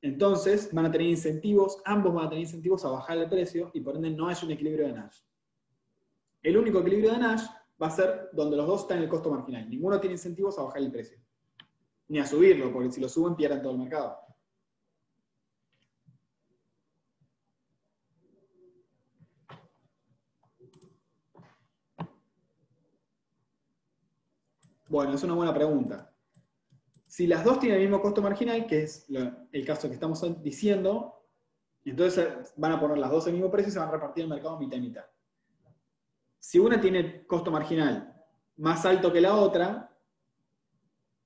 Entonces van a tener incentivos, ambos van a tener incentivos a bajar el precio y por ende no es un equilibrio de Nash. El único equilibrio de Nash va a ser donde los dos están en el costo marginal. Ninguno tiene incentivos a bajar el precio. Ni a subirlo, porque si lo suben pierden todo el mercado. Bueno, es una buena pregunta. Si las dos tienen el mismo costo marginal, que es el caso que estamos diciendo, entonces van a poner las dos el mismo precio y se van a repartir el mercado mitad y mitad. Si una tiene costo marginal más alto que la otra,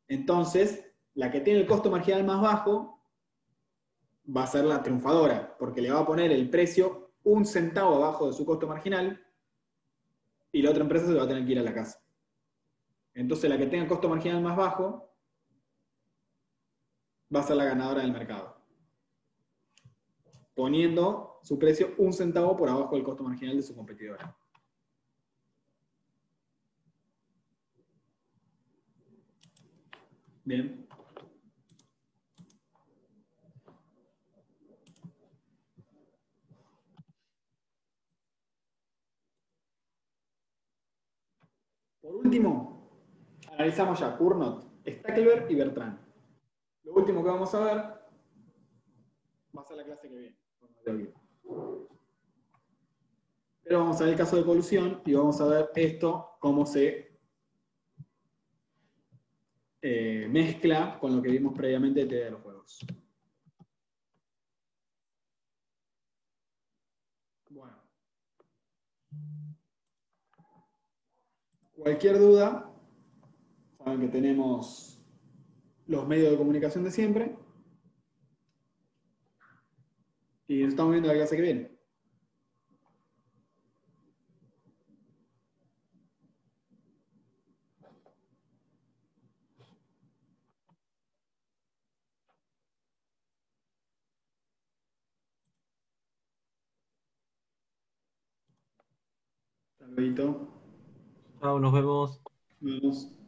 entonces la que tiene el costo marginal más bajo va a ser la triunfadora, porque le va a poner el precio un centavo abajo de su costo marginal y la otra empresa se va a tener que ir a la casa. Entonces la que tenga costo marginal más bajo va a ser la ganadora del mercado. Poniendo su precio un centavo por abajo del costo marginal de su competidora. Bien. Por último, Analizamos ya Cournot, Stackelberg y Bertrand. Lo último que vamos a ver va a ser la clase que viene. Pero vamos a ver el caso de colusión y vamos a ver esto, cómo se eh, mezcla con lo que vimos previamente de teoría de los juegos. Bueno. Cualquier duda, Saben que tenemos los medios de comunicación de siempre. Y nos estamos viendo la clase que viene. Hasta luego. Chao, nos vemos. Nos vemos.